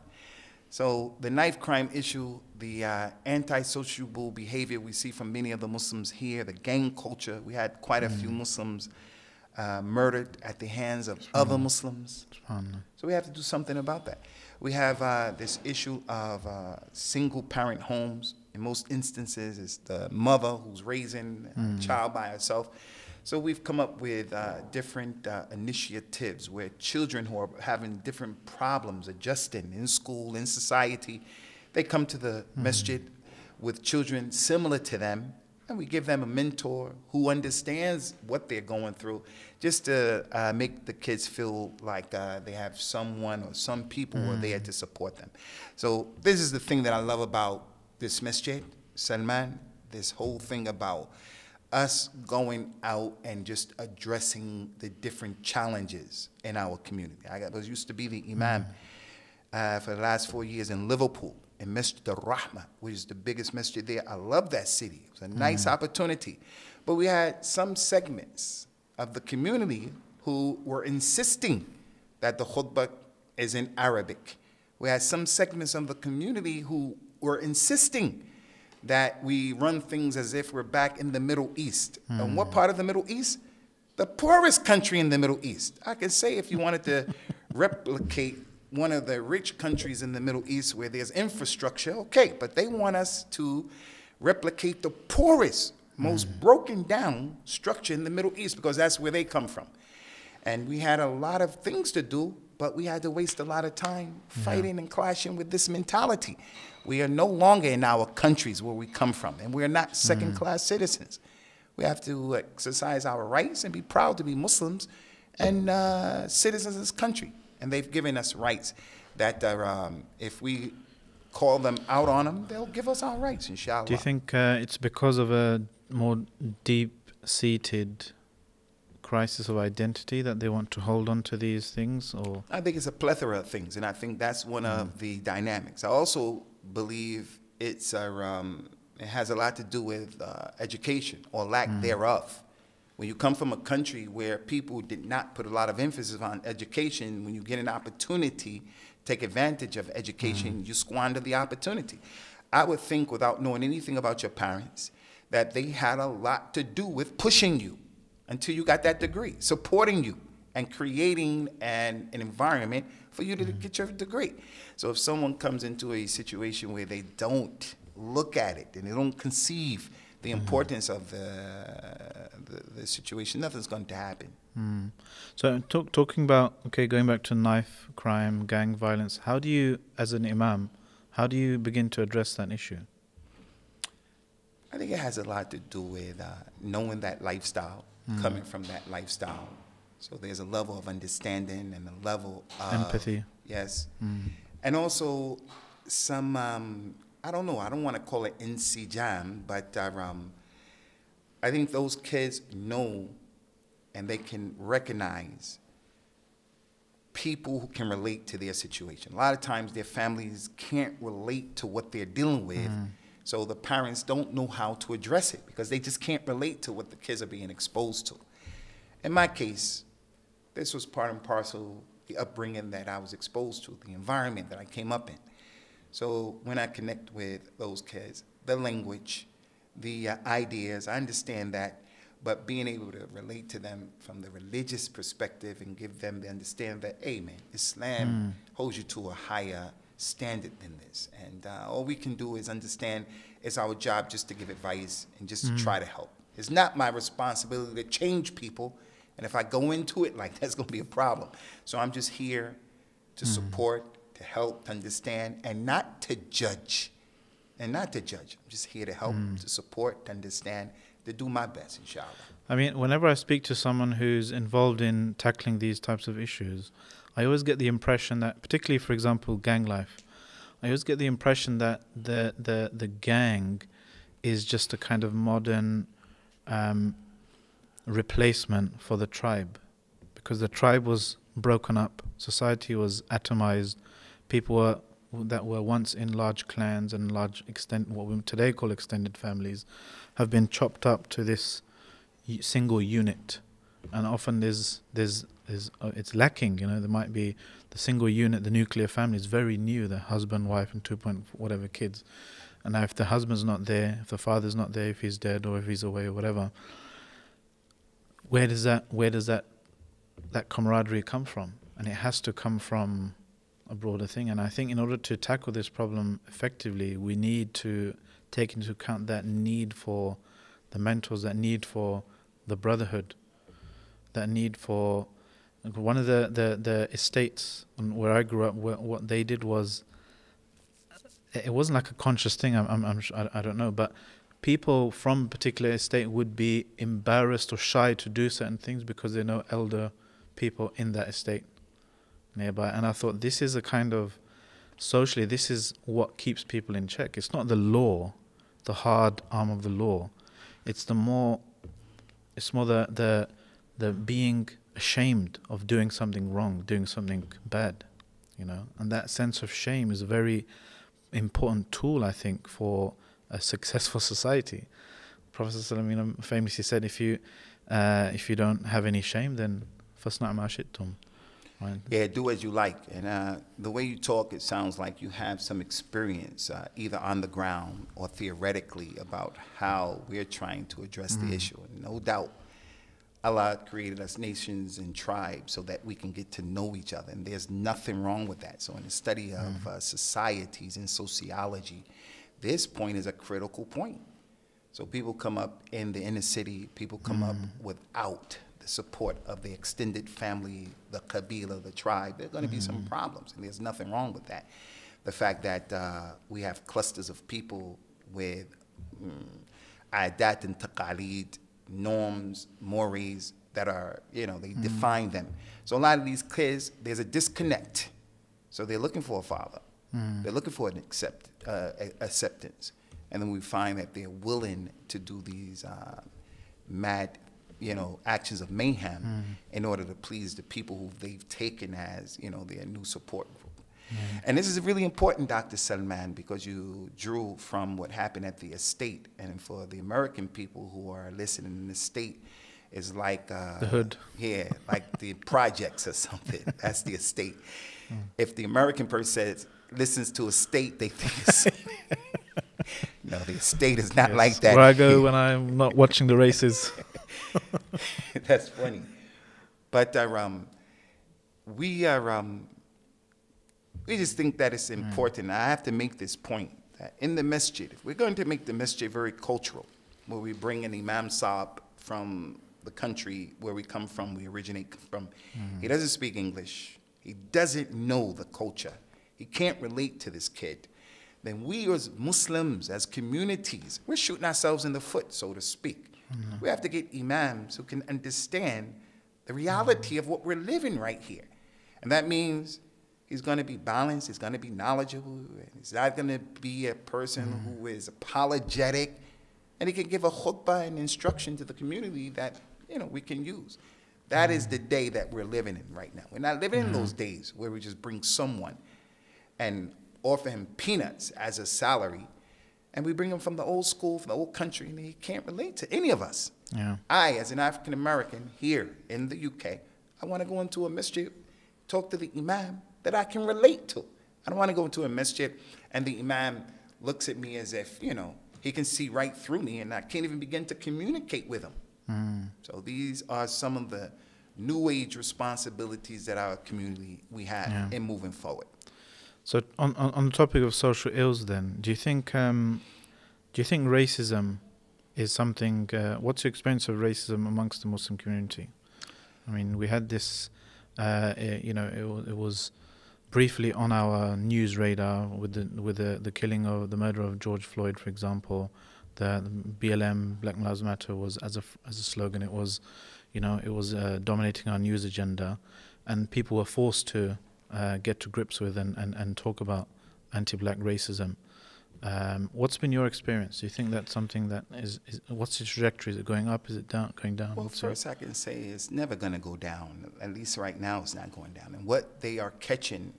So the knife crime issue, the uh, antisociable behavior we see from many of the Muslims here, the gang culture, we had quite a few Muslims uh, murdered at the hands of other Muslims. So we have to do something about that. We have uh, this issue of uh, single parent homes. In most instances, it's the mother who's raising a child by herself. So we've come up with uh, different uh, initiatives where children who are having different problems adjusting in school, in society, they come to the masjid with children similar to them, and we give them a mentor who understands what they're going through, just to uh, make the kids feel like uh, they have someone or some people who are there to support them. So this is the thing that I love about this masjid, Salman. This whole thing about us going out and just addressing the different challenges in our community. I was used to be the imam uh, for the last four years in Liverpool, in Masjid al-Rahma, which is the biggest masjid there. I love that city. It was a nice mm. opportunity. But we had some segments of the community who were insisting that the khutbah is in Arabic. We had some segments of the community who were insisting that we run things as if we're back in the Middle East. And what mm. part of the Middle East? The poorest country in the Middle East. I can say if you wanted to replicate one of the rich countries in the Middle East where there's infrastructure, okay, but they want us to replicate the poorest, most broken down structure in the Middle East because that's where they come from. And we had a lot of things to do, but we had to waste a lot of time fighting and clashing with this mentality. We are no longer in our countries where we come from, and we're not second class citizens. We have to exercise our rights and be proud to be Muslims and uh, citizens of this country. And they've given us rights that are, um, if we call them out on them, they'll give us our rights, inshallah. Do you think uh, it's because of a more deep seated crisis of identity that they want to hold on to these things? Or I think it's a plethora of things, and I think that's one of the dynamics. I also believe it's a, um, it has a lot to do with uh, education or lack thereof. When you come from a country where people did not put a lot of emphasis on education, when you get an opportunity, take advantage of education, mm. you squander the opportunity. I would think, without knowing anything about your parents, that they had a lot to do with pushing you until you got that degree, supporting you and creating an, an environment for you to mm. get your degree. So if someone comes into a situation where they don't look at it and they don't conceive the mm-hmm. importance of the, situation, nothing's going to happen. Mm. So, talk, talking about okay, going back to knife crime, gang violence. How do you, as an imam, how do you begin to address that issue? I think it has a lot to do with uh, knowing that lifestyle, Mm. coming from that lifestyle. So there's a level of understanding and a level of Empathy. Yes, Mm. and also some um, I don't know. I don't want to call it insijam, but uh, um, I think those kids know and they can recognize people who can relate to their situation. A lot of times their families can't relate to what they're dealing with. Mm-hmm. So the parents don't know how to address it because they just can't relate to what the kids are being exposed to. In my case, this was part and parcel the upbringing that I was exposed to, the environment that I came up in. So when I connect with those kids, the language, the uh, ideas, I understand that, but being able to relate to them from the religious perspective and give them the understand that, hey man, Islam holds you to a higher standard than this. And uh, all we can do is understand it's our job just to give advice and just to try to help. It's not my responsibility to change people. And if I go into it like that's going to be a problem. So I'm just here to support, to help, to understand, and not to judge. And not to judge. I'm just here to help, to support, to understand, to do my best, inshallah. I mean, whenever I speak to someone who's involved in tackling these types of issues, I always get the impression that, particularly for example, gang life, I always get the impression that the the the gang is just a kind of modern um, replacement for the tribe, because the tribe was broken up, society was atomized, people were that were once in large clans and large extent what we today call extended families have been chopped up to this single unit. And often there's there's there's uh, it's lacking you know there might be the single unit the nuclear family is very new the husband wife and two point whatever kids. And now if the husband's not there if the father's not there if he's dead or if he's away or whatever where does that where does that that camaraderie come from? And it has to come from a broader thing. And i think in order to tackle this problem effectively we need to take into account that need for the mentors that need for the brotherhood that need for one of the the, the estates where I grew up where, what they did was it wasn't like a conscious thing. I'm, I'm, I'm I, I don't know. But people from a particular estate would be embarrassed or shy to do certain things because they know elder people in that estate nearby and I thought this is a kind of socially this is what keeps people in check. It's not the law the hard arm of the law. It's the more it's more the the the being ashamed of doing something wrong doing something bad you know? And that sense of shame is a very important tool i think for a successful society. Prophet ﷺ, famously said if you uh, if you don't have any shame then right Yeah, do as you like. And uh, the way you talk, it sounds like you have some experience, uh, either on the ground or theoretically, about how we're trying to address the issue. And no doubt, Allah created us nations and tribes so that we can get to know each other. And there's nothing wrong with that. So, in the study of uh, societies and sociology, this point is a critical point. So, people come up in the inner city, people come up without support of the extended family, the kabila, the tribe. There are going to be some problems, and there's nothing wrong with that. The fact that uh, we have clusters of people with mm, adat and taqalid, norms, mores that are, you know, they define them. So a lot of these kids, there's a disconnect. So they're looking for a father. They're looking for an accept, uh, acceptance. And then we find that they're willing to do these uh, mad, you know, actions of mayhem mm-hmm. in order to please the people who they've taken as, you know, their new support group. Mm-hmm. And this is really important, Dr. Salman, because you drew from what happened at the estate. And for the American people who are listening, in the estate is like uh, The hood. Yeah, like the projects or something. That's the estate. Mm. If the American person says, listens to a state, they think it's. no, the estate is not like that. where i go when i'm not watching the races. That's funny. But uh, um, we are, um, we just think that it's important. I have to make this point that in the masjid, if we're going to make the masjid very cultural, where we bring an imam saab from the country where we come from, we originate from, he doesn't speak English, he doesn't know the culture, he can't relate to this kid, then we as Muslims, as communities, we're shooting ourselves in the foot, so to speak. Mm-hmm. We have to get imams who can understand the reality of what we're living right here. And that means he's going to be balanced, he's going to be knowledgeable, and he's not going to be a person mm-hmm. who is apologetic, and he can give a khutbah and instruction to the community that, you know, we can use. That is mm-hmm. the day that we're living in right now. We're not living in those days where we just bring someone and offer him peanuts as a salary, and we bring him from the old school, from the old country, and he can't relate to any of us. Yeah. I, as an African American here in the UK, I want to go into a masjid, talk to the imam that I can relate to. I don't want to go into a masjid and the imam looks at me as if, you know, he can see right through me and I can't even begin to communicate with him. Mm. So these are some of the new age responsibilities that our community we have Yeah. in moving forward. So on, on on the topic of social ills, then, do you think um, do you think racism is something? Uh, what's your experience of racism amongst the Muslim community? I mean, we had this. Uh, eh, you know, it, it was briefly on our news radar with the with the, the killing of the murder of George Floyd, for example. The, the BLM Black Lives Matter was as a as a slogan. It was, you know, it was uh, dominating our news agenda, and people were forced to uh, get to grips with and, and, and talk about anti-black racism. Um, what's been your experience? Do you think that's something that is, is what's the trajectory? Is it going up? Is it down? Going down? Well, your- first I can say it's never going to go down. At least right now, it's not going down. And what they are catching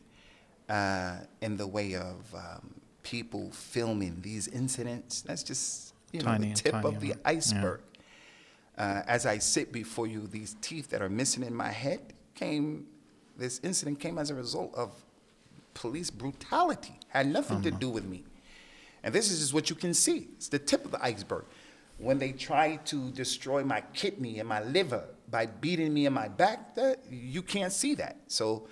uh, in the way of um, people filming these incidents, that's just you know the tip tiny of the amount. Yeah. iceberg. Uh, as I sit before you, these teeth that are missing in my head came. This incident came as a result of police brutality. Had nothing to do with me. And this is just what you can see. It's the tip of the iceberg. When they try to destroy my kidney and my liver by beating me in my back, that, you can't see that. So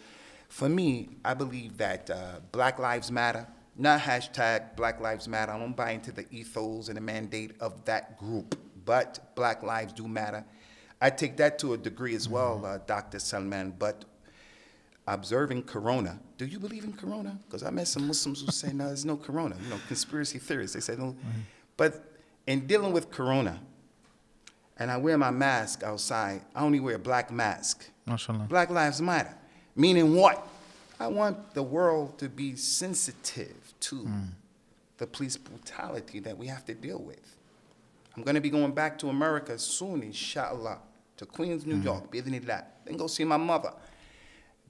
for me, I believe that uh, Black Lives Matter, not hashtag Black Lives Matter. I don't buy into the ethos and the mandate of that group, but Black Lives do matter. I take that to a degree as well, uh, Dr. Salman, but observing corona. Do you believe in corona? Because I met some Muslims who say, no, there's no corona. You know, conspiracy theorists, they say no. But in dealing with corona, and I wear my mask outside, I only wear a black mask. MashaAllah. Black Lives Matter. Meaning what? I want the world to be sensitive to hmm. the police brutality that we have to deal with. I'm going to be going back to America soon, inshallah, to Queens, New hmm. York, bi'idhnillah. Then go see my mother.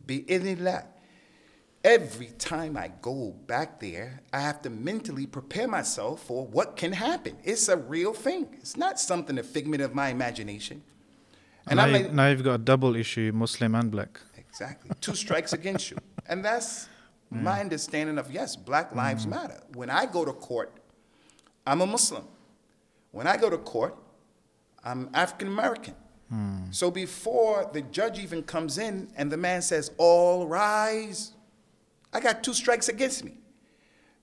Bi'idhnillah. Every time I go back there, I have to mentally prepare myself for what can happen. It's a real thing. It's not something a figment of my imagination. And now, I'm you, now you've got a double issue, Muslim and black. Exactly. Two strikes against you. And that's mm. my understanding of yes, Black Lives mm. Matter. When I go to court, I'm a Muslim. When I go to court, I'm African American. Hmm. So before the judge even comes in and the man says, All rise, I got two strikes against me.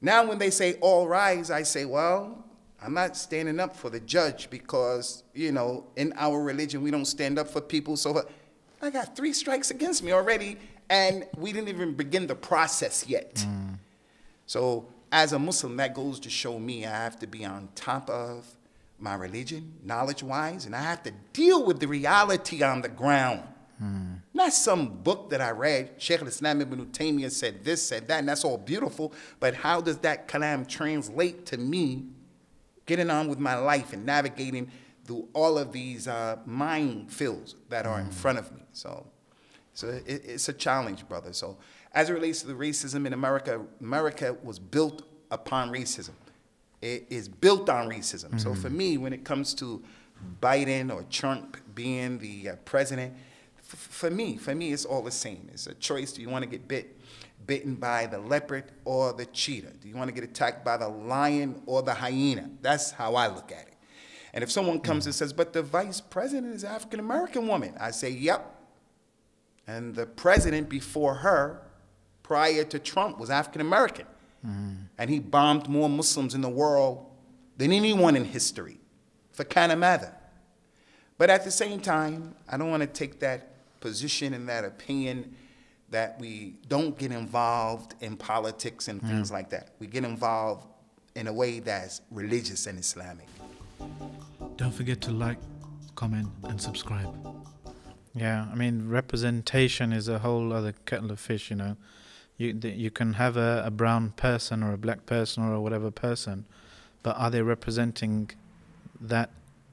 Now, when they say all rise, I say, well, I'm not standing up for the judge because, you know, in our religion, we don't stand up for people. So I got three strikes against me already, and we didn't even begin the process yet. Hmm. So, as a Muslim, that goes to show me I have to be on top of my religion, knowledge wise, and I have to deal with the reality on the ground. Not some book that I read. Sheikh al-Islam ibn Taymiyyah said this, said that, and that's all beautiful. But how does that kalam translate to me getting on with my life and navigating through all of these uh, minefields that are in front of me? So, so it, it's a challenge, brother. So as it relates to the racism in America, America was built upon racism. It is built on racism. So for mm-hmm. me, when it comes to Biden or Trump being the uh, president, f- for me, for me, it's all the same. It's a choice. Do you want to get bit, bitten by the leopard or the cheetah? Do you want to get attacked by the lion or the hyena? That's how I look at it. And if someone comes mm. and says, "But the vice president is African American woman," I say, "Yep." And the president before her, prior to Trump, was African American. Mm. And he bombed more Muslims in the world than anyone in history. For kind of matter. But at the same time, I don't want to take that position and that opinion that we don't get involved in politics and things mm. like that. We get involved in a way that's religious and Islamic. Don't forget to like, comment, and subscribe. Yeah, I mean, representation is a whole other kettle of fish, you know. You, th- you can have a, a brown person or a black person or a whatever person, but are they representing that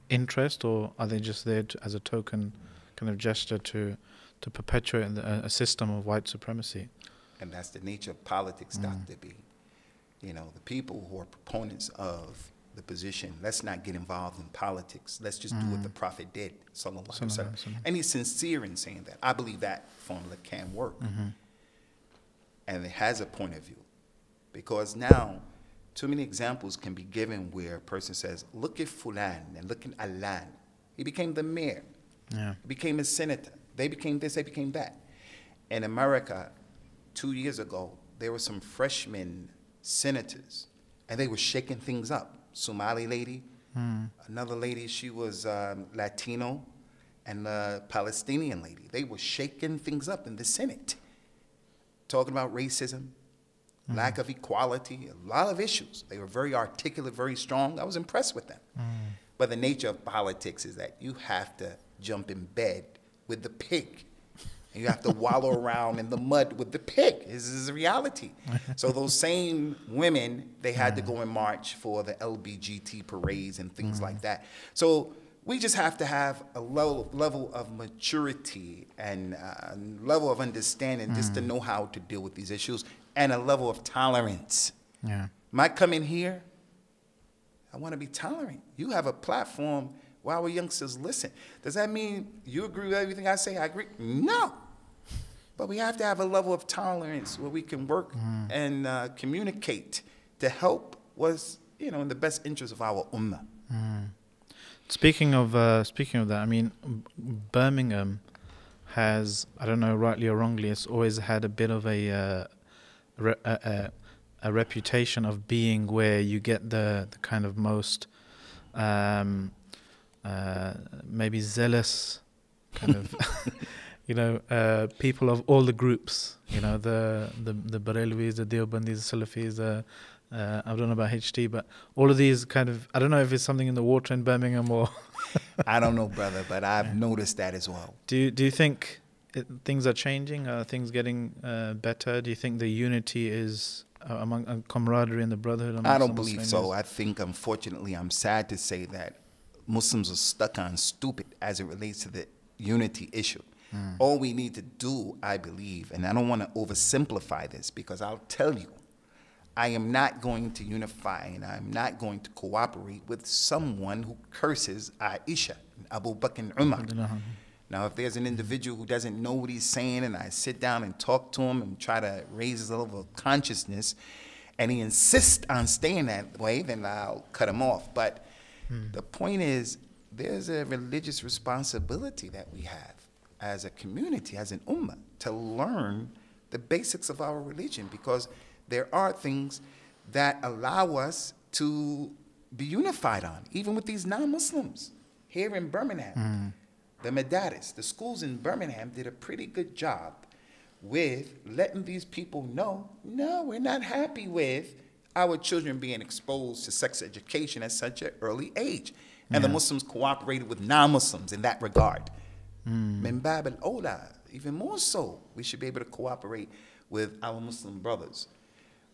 interest or are they just there to, as a token kind of gesture to, to perpetuate a, a system of white supremacy? And that's the nature of politics, Dr. Mm. B. You know, the people who are proponents of the position, let's not get involved in politics. Let's just do what the mm. Prophet did, sallallahu alaihi wasallam. And he's sincere in saying that. I believe that formula can work. Mm-hmm. And it has a point of view. Because now, too many examples can be given where a person says, look at Fulan and look at Alan. He became the mayor. Yeah. He became a senator. They became this, they became that. In America, two years ago, there were some freshman senators, and they were shaking things up. Somali lady, another lady, she was um, Latino, and a Palestinian lady. They were shaking things up in the Senate, talking about racism, mm-hmm. lack of equality, a lot of issues. They were very articulate, very strong. I was impressed with them. Mm. But the nature of politics is that you have to jump in bed with the pig. And you have to wallow around in the mud with the pig. This is a reality. So those same women, they had to mm. go and march for the LBGT parades and things mm. like that. So we just have to have a level, level of maturity and uh, level of understanding just to know how to deal with these issues and a level of tolerance. Yeah. My coming here, I want to be tolerant. You have a platform where our youngsters listen. Does that mean you agree with everything I say? I agree. No. But we have to have a level of tolerance where we can work and uh, communicate to help what's you know in the best interest of our ummah. Speaking of uh, speaking of that, I mean, Birmingham has I don't know rightly or wrongly, it's always had a bit of a uh, re- a, a, a reputation of being where you get the the kind of most um, uh, maybe zealous kind of you know uh, people of all the groups. You know the the the Barelwis, the Deobandis, the Salafis, the uh, I don't know about HT, but all of these kind of I don't know if it's something in the water in Birmingham or I don't know, brother, but I've noticed that as well. do you, do you think it, things are changing? Are things getting uh, better? Do you think the unity is uh, among uh, camaraderie and the brotherhood? I don't believe Muslims? so. I think, unfortunately, I'm sad to say that Muslims are stuck on stupid as it relates to the unity issue. All we need to do, I believe, and I don't want to oversimplify this because I'll tell you, I am not going to unify and I'm not going to cooperate with someone who curses Aisha, Abu Bakr and Umar. Now, if there's an individual who doesn't know what he's saying, and I sit down and talk to him and try to raise his level of consciousness, and he insists on staying that way, then I'll cut him off. But hmm. the point is, there's a religious responsibility that we have as a community, as an ummah, to learn the basics of our religion because there are things that allow us to be unified on, even with these non Muslims here in Birmingham. Mm. The Madaris, the schools in Birmingham did a pretty good job with letting these people know no, we're not happy with our children being exposed to sex education at such an early age. And the Muslims cooperated with non Muslims in that regard. Mm. Bab al ola, even more so, we should be able to cooperate with our Muslim brothers.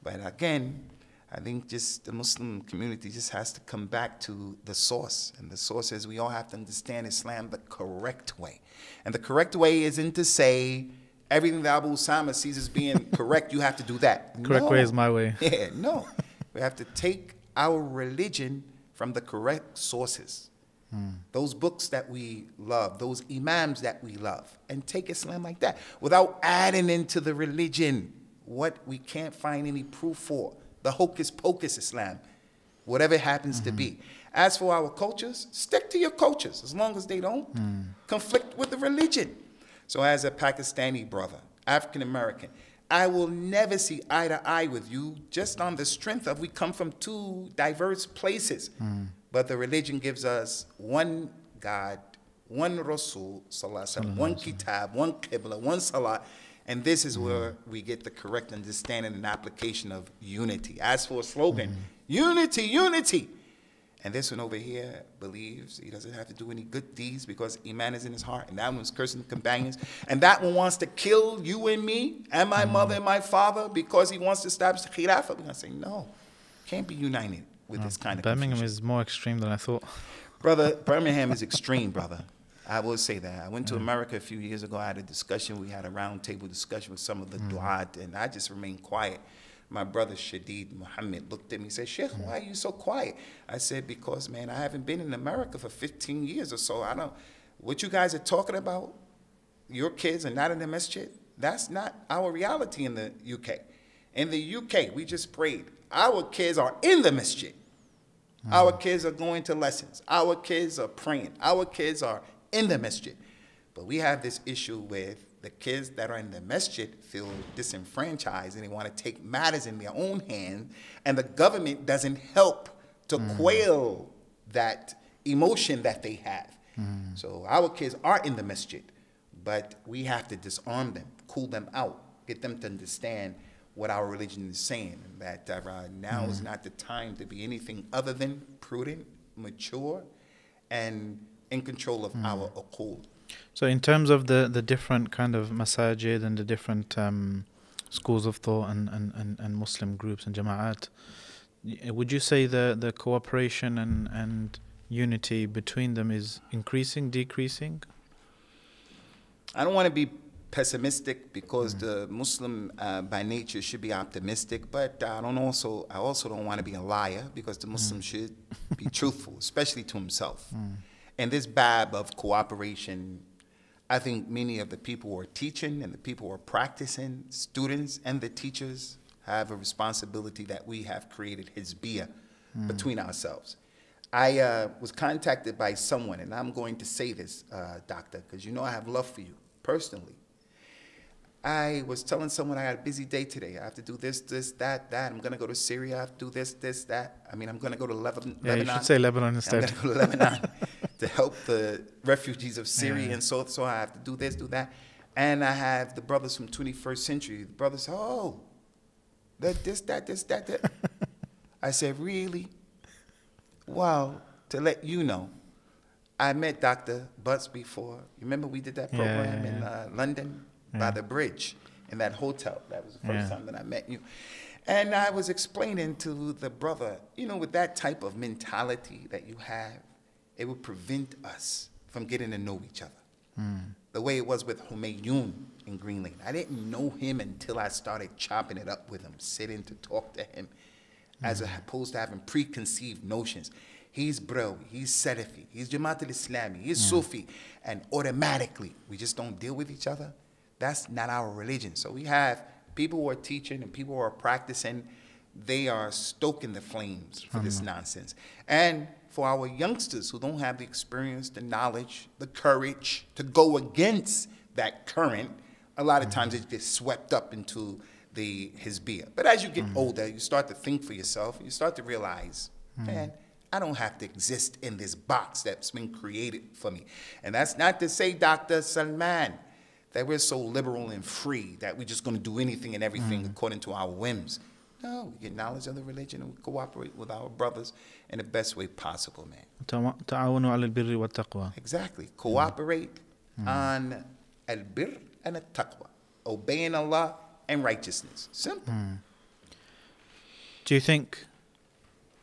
But again, I think just the Muslim community just has to come back to the source. And the source is we all have to understand Islam the correct way. And the correct way isn't to say everything that Abu Usamah sees as being correct, you have to do that. Correct way is my way. Yeah, no. we have to take our religion from the correct sources. Hmm. Those books that we love, those imams that we love, and take Islam like that without adding into the religion what we can't find any proof for. The hocus pocus Islam, whatever it happens to be. As for our cultures, stick to your cultures as long as they don't conflict with the religion. So, as a Pakistani brother, African American, I will never see eye to eye with you just on the strength of we come from two diverse places. But the religion gives us one God, one Rasul, sallallahu alaihi wasallam, one Kitab, one Qibla, one Salah. And this is where mm-hmm. we get the correct understanding and application of unity. As for a slogan, mm-hmm. unity, unity. And this one over here believes he doesn't have to do any good deeds because Iman is in his heart. And that one's cursing companions. And that one wants to kill you and me and my mm-hmm. mother and my father because he wants to establish the Khilafah. We're going to say, no, can't be united with this kind of Birmingham confusion. is more extreme than I thought. Brother, Birmingham is extreme, brother. I will say that. I went to mm. America a few years ago. I had a discussion. We had a roundtable discussion with some of the mm-hmm. du'at, and I just remained quiet. My brother Shadid Muhammad looked at me and said, Sheikh, mm. why are you so quiet? I said, because, man, I haven't been in America for 15 years or so. I don't, what you guys are talking about, your kids are not in the masjid, that's not our reality in the UK. In the UK, we just prayed. Our kids are in the masjid. Mm. Our kids are going to lessons. Our kids are praying. Our kids are in the masjid. But we have this issue with the kids that are in the masjid feel disenfranchised and they want to take matters in their own hands, and the government doesn't help to mm. quail that emotion that they have. Mm. So our kids are in the masjid, but we have to disarm them, cool them out, get them to understand what our religion is saying, that uh, now is mm. not the time to be anything other than prudent, mature, and in control of our uqul. So, in terms of the, the different kind of masajid and the different um, schools of thought and, and, and, and Muslim groups and jama'at, would you say the, the cooperation and, and unity between them is increasing, decreasing? I don't want to be pessimistic because the Muslim uh, by nature should be optimistic, but I don't also I also don't want to be a liar because the Muslim should be truthful, especially to himself. And this bab of cooperation, I think many of the people who are teaching and the people who are practicing, students and the teachers, have a responsibility that we have created hizbiyah between ourselves. I uh, was contacted by someone, and I'm going to say this, uh, doctor, because you know I have love for you personally. I was telling someone I had a busy day today. I have to do this, this, that, that. I'm going to go to Syria. I have to do this, this, that. I mean, I'm going to go to Lebanon. Yeah, you should say Lebanon I'm instead. going to go to Lebanon to help the refugees of Syria and so so I have to do this, do that. And I have the brothers from 21st century. The brothers, oh, that this, that, this, that, that. I said, really? Well, to let you know, I met Dr. Butts before. You remember we did that Yeah, program yeah, in uh, London by the bridge in that hotel. That was the first Yeah. time that I met you. And I was explaining to the brother, you know, with that type of mentality that you have, it would prevent us from getting to know each other. The way it was with Humayun in Green Lane. I didn't know him until I started chopping it up with him, sitting to talk to him, as mm. opposed to having preconceived notions. He's Brawi, he's Salafi, he's Jamaat al-Islami, he's mm. Sufi, and automatically we just don't deal with each other. That's not our religion. So we have people who are teaching and people who are practicing, they are stoking the flames for this mm. nonsense. And for our youngsters who don't have the experience, the knowledge, the courage to go against that current, a lot of mm-hmm. times it gets swept up into the hizbiyah. But as you get mm-hmm. older, you start to think for yourself. You start to realize, mm-hmm. man, I don't have to exist in this box that's been created for me. And that's not to say, Dr. Salman, that we're so liberal and free that we're just going to do anything and everything mm. according to our whims. No, we get knowledge of the religion and we cooperate with our brothers in the best way possible, man. تعاونوا على البر والتقوى. Exactly. Cooperate on al-bir and al-taqwa. Obeying Allah and righteousness. Simple. Do you think?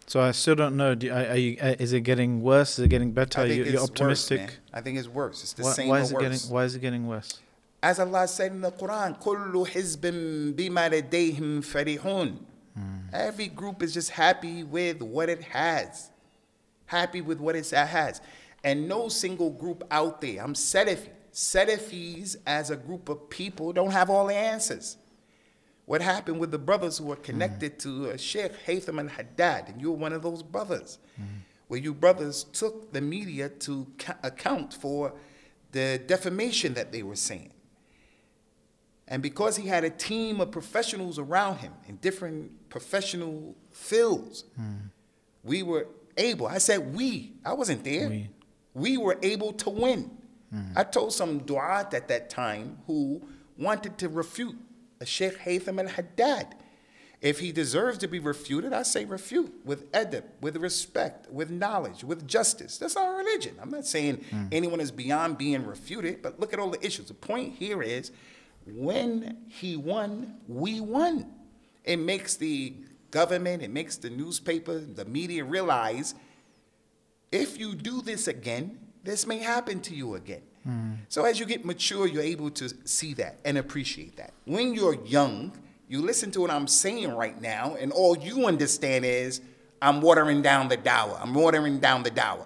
So I still don't know. Do, are, are you, uh, is it getting worse? Is it getting better? I Are think you, it's you're worse, optimistic. man. I think it's worse. It's the why, same why or is it getting? worse. Why is it getting worse? As Allah said in the Quran, كل حزب بما لديهم Mm. Every group is just happy with what it has, happy with what it has. And no single group out there, I'm Salafi. Salafis as a group of people don't have all the answers. What happened with the brothers who were connected mm. to uh, Sheikh Haytham al Haddad, and you were one of those brothers, mm. where you brothers took the media to account for the defamation that they were saying. And because he had a team of professionals around him in different professional fields, we were able, I said we, I wasn't there. We. We were able to win. Mm. I told some du'at at that time who wanted to refute a Sheikh Haytham al Haddad. If he deserves to be refuted, I say refute with adab, with respect, with knowledge, with justice. That's our religion. I'm not saying mm. anyone is beyond being refuted, but look at all the issues. The point here is when he won, we won. It makes the government, it makes the newspaper, the media realize if you do this again, this may happen to you again. Hmm. So as you get mature, you're able to see that and appreciate that. When you're young, you listen to what I'm saying right now, and all you understand is I'm watering down the dawah. I'm watering down the dawah.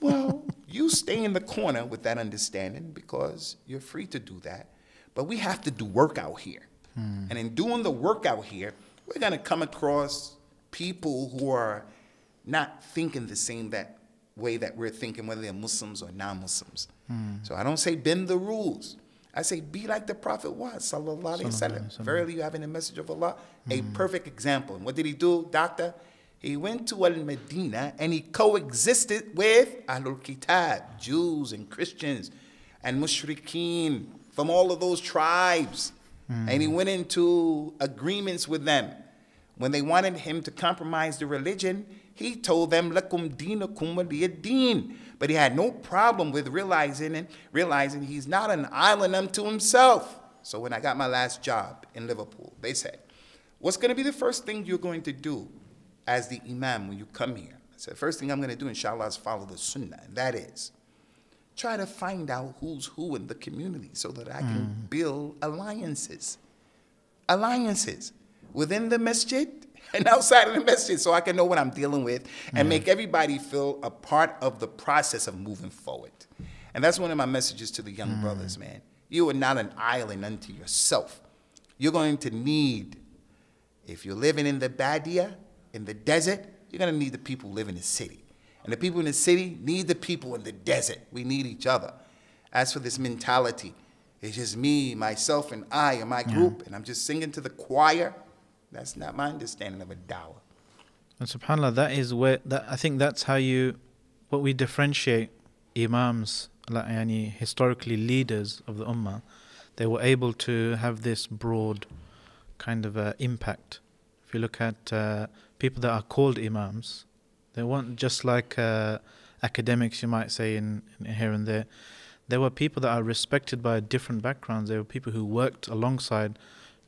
Well, you stay in the corner with that understanding because you're free to do that. But we have to do work out here. And in doing the work out here, we're going to come across people who are not thinking the same that way that we're thinking, whether they're Muslims or non-Muslims. So I don't say bend the rules. I say be like the Prophet was, sallallahu alaihi wasallam. Verily, you having the message of Allah, a perfect example. And what did he do, doctor? He went to Al Medina and he coexisted with Ahlul Kitab, Jews and Christians and Mushrikeen from all of those tribes. And he went into agreements with them. When they wanted him to compromise the religion, he told them, Lakum dinakum waliyad-din." But he had no problem with realizing and realizing he's not an island unto himself. So when I got my last job in Liverpool, they said, What's going to be the first thing you're going to do as the Imam when you come here? I said, First thing I'm going to do, inshallah, is follow the Sunnah. And that is try to find out who's who in the community so that I can mm-hmm. build alliances. Alliances within the masjid and outside of the masjid so I can know what I'm dealing with and mm-hmm. make everybody feel a part of the process of moving forward. And that's one of my messages to the young mm-hmm. brothers, man. You are not an island unto yourself. You're going to need, if you're living in the badia, in the desert, you're going to need the people live in the city. And the people in the city need the people in the desert. We need each other. As for this mentality, it's just me, myself, and I, and my group, and I'm just singing to the choir. That's not my understanding of a dawah. And subhanAllah, that is where that I think that's how you what we differentiate imams yani, historically leaders of the ummah. They were able to have this broad kind of uh, impact. If you look at uh, people that are called imams, they weren't just like uh, academics, you might say, in, in here and there. There were people that are respected by different backgrounds. There were people who worked alongside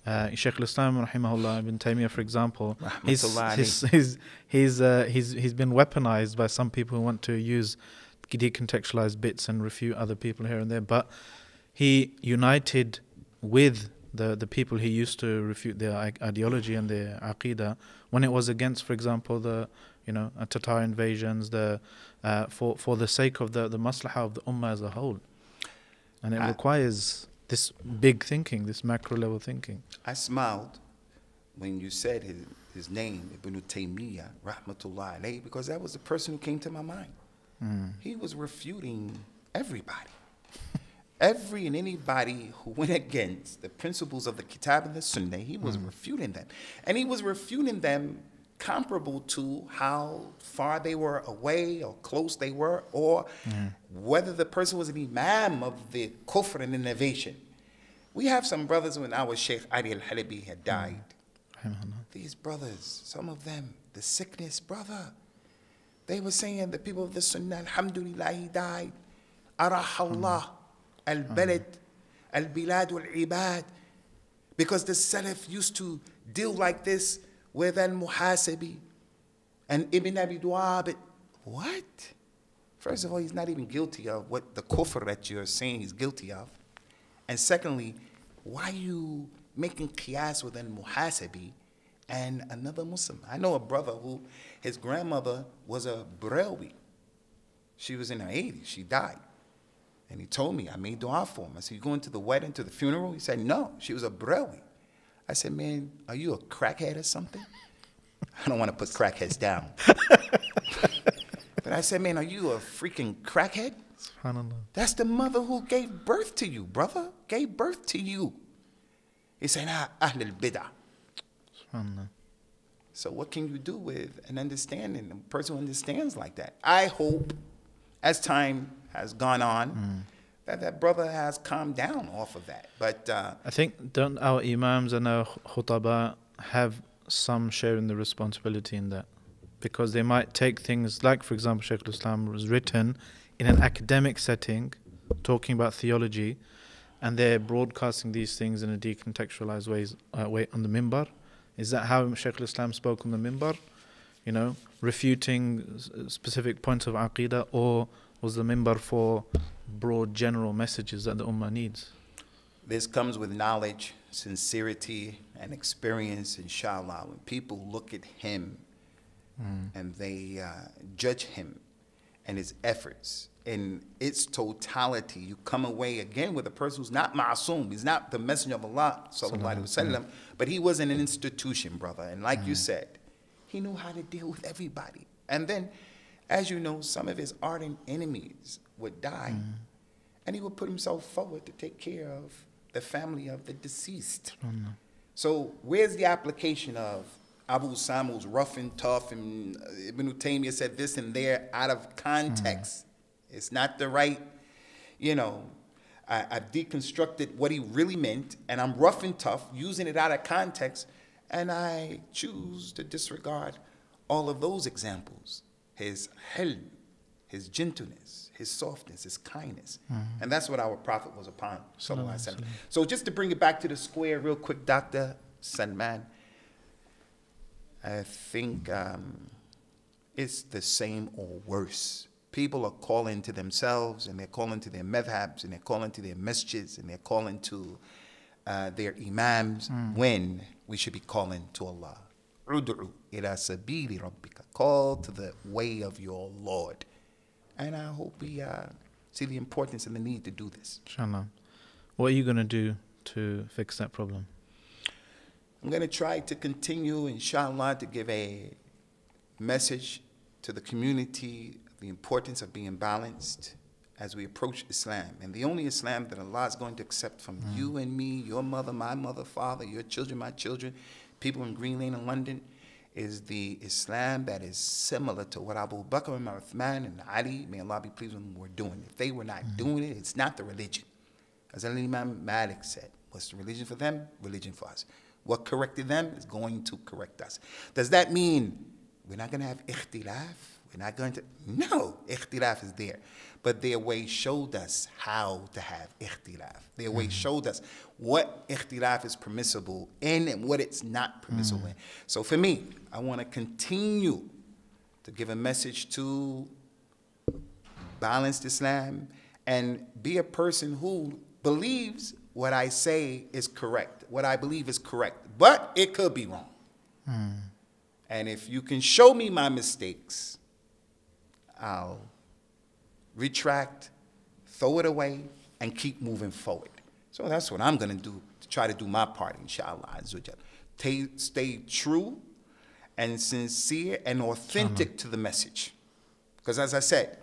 uh, Shaykh al-Islam, rahimahullah, Ibn Taymiyyah, for example. He's, he's, he's, he's, uh, he's, he's been weaponized by some people who want to use decontextualized bits and refute other people here and there. But he united with the, the people he used to refute their ideology and their aqidah when it was against, for example, the you know uh, Tatar invasions, the uh, for for the sake of the the maslahah of the ummah as a whole, and it I- requires this big thinking, this macro level thinking. I smiled when you said his, his name, Ibn Taymiyyah, rahmatullah alayhi, because that was the person who came to my mind. He was refuting everybody. Every and anybody who went against the principles of the Kitab and the Sunnah, he was refuting them. And he was refuting them comparable to how far they were away or close they were, or whether the person was an imam of the kufr and innovation. We have some brothers when our Sheikh Ali al Halabi had died. Rahimahullah. These brothers, some of them, the sickness, brother, they were saying the people of the Sunnah, Alhamdulillah, he died. Arahallah, al balad, al bilad wal ibad. Because the Salaf used to deal like this with al muhasabi and Ibn Abi Du'ad. What? First of all, he's not even guilty of what the kufr that you're saying he's guilty of. And secondly, why are you making qiyas with al muhasabi and another Muslim? I know a brother who his grandmother was a Brailwi. She was in her 80s. She died. And he told me, I made dua for him. I said, You going to the wedding, to the funeral? He said, No, she was a Brailwi. I said, Man, are you a crackhead or something? I don't want to put crackheads down. but I said, Man, are you a freaking crackhead? That's the mother who gave birth to you, brother. Gave birth to you. He said, ah, Ahl al Bid'ah. SubhanAllah. So what can you do with an understanding, a person who understands like that? I hope, as time has gone on, that that brother has calmed down off of that. But uh, I think don't our imams and our khutaba have some share in the responsibility in that? Because they might take things like for example Shaykh al-Islam was written in an academic setting talking about theology and they're broadcasting these things in a decontextualized ways, uh, way on the mimbar is that how Shaykh al-Islam spoke on the mimbar you know refuting specific points of aqidah or was the mimbar for broad general messages that the ummah needs this comes with knowledge, sincerity, and experience, inshallah. When people look at him and they uh, judge him and his efforts in its totality, you come away again with a person who's not ma'asum. He's not the messenger of Allah, sallallahu alaihi wasallam, but he was in an institution, brother. And like you said, he knew how to deal with everybody. And then, as you know, some of his ardent enemies would die, and he would put himself forward to take care of the family of the deceased. So where's the application of Abu Usamah's rough and tough and uh, Ibn Taymiyyah said this and there out of context? It's not the right, you know, I, I've deconstructed what he really meant and I'm rough and tough using it out of context and I choose to disregard all of those examples. His helm, his gentleness, his softness, his kindness. And that's what our Prophet was upon. sallallahu. So just to bring it back to the square real quick, Dr. Salman, I think um, it's the same or worse. People are calling to themselves and they're calling to their madhabs and they're calling to their masjids and they're calling to uh, their imams when we should be calling to Allah. Ud'u ila sabili rabbika. Call to the way of your Lord. And I hope we uh, see the importance and the need to do this. Inshallah. What are you going to do to fix that problem? I'm going to try to continue, inshallah, to give a message to the community the importance of being balanced as we approach Islam. And the only Islam that Allah is going to accept from you and me, your mother, my mother, father, your children, my children, people in Green Lane in London, is the Islam that is similar to what Abu Bakr and Uthman and Ali, may Allah be pleased with them, were doing. If they were not mm-hmm. doing it, it's not the religion. As Al Imam Malik said, what's the religion for them? Religion for us. What corrected them is going to correct us. Does that mean we're not going to have ikhtilaf? We're not going to. No, ikhtilaf is there. But their way showed us how to have ikhtilaf. Their way mm-hmm. showed us what ikhtilaf is permissible in and what it's not permissible mm-hmm. in. So for me, I want to continue to give a message to balanced Islam and be a person who believes what I say is correct, what I believe is correct, but it could be wrong. Mm. And if you can show me my mistakes, I'll retract, throw it away, and keep moving forward. So that's what I'm going to do to try to do my part, inshallah. Stay, stay true and sincere and authentic to the message. Because as I said,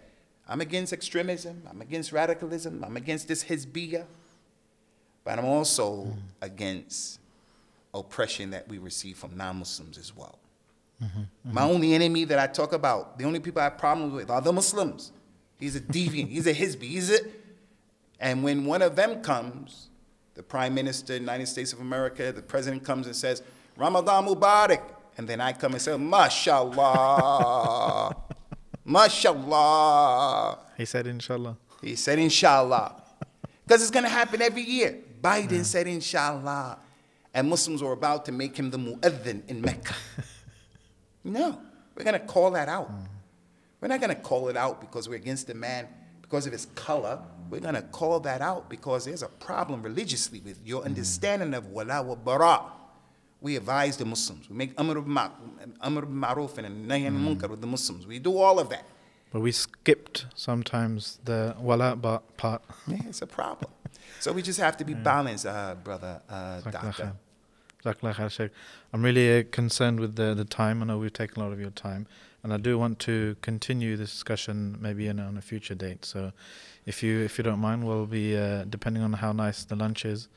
I'm against extremism, I'm against radicalism, I'm against this hizbiyah, but I'm also mm-hmm. against oppression that we receive from non-Muslims as well. Mm-hmm. My mm-hmm. only enemy that I talk about, the only people I have problems with are the Muslims. He's a deviant, he's a hizbi, he's a... And when one of them comes, the Prime Minister of the United States of America, the President comes and says, Ramadan Mubarak. And then I come and say, Mashallah, Mashallah. He said, Inshallah. He said, Inshallah. Because it's going to happen every year. Biden said, Inshallah. And Muslims were about to make him the mu'adhin in Mecca. no, we're going to call that out. Mm. We're not going to call it out because we're against the man because of his color. We're going to call that out because there's a problem religiously with your understanding of wala wa bara. We advise the Muslims. We make amr bil ma- amr bil ma'ruf and nahy anil munkar with the Muslims. We do all of that. But we skipped sometimes the wala ba- part. Yeah, it's a problem. so we just have to be balanced, uh, brother, uh, doctor. khair. Jazakallah khair, Sheikh. I'm really uh, concerned with the, the time. I know we've taken a lot of your time. And I do want to continue this discussion maybe in, on a future date. So if you if you don't mind, we'll be, uh, depending on how nice the lunch is,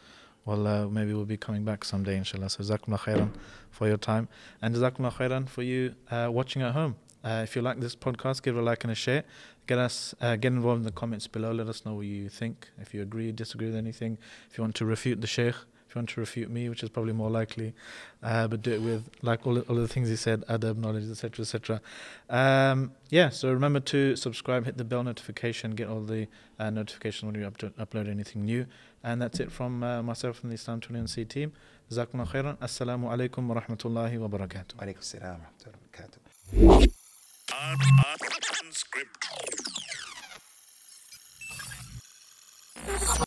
well, uh, maybe we'll be coming back someday, inshallah. So, Jazakumullah khairan for your time. And Jazakumullah khairan for you uh, watching at home. Uh, if you like this podcast, give it a like and a share. Get us, uh, get involved in the comments below. Let us know what you think. If you agree, disagree with anything. If you want to refute the Sheikh, if you want to refute me, which is probably more likely, uh, but do it with like all, all the things he said, adab, knowledge, etc., etc. Um, yeah. So remember to subscribe, hit the bell notification, get all the uh, when you up upload anything new. And that's it from uh, myself and the Islam 21C team. جزاكم خيرا السلام wa rahmatullahi wa وبركاته وعليكم السلام wa rahmatullahi wa barakatuh.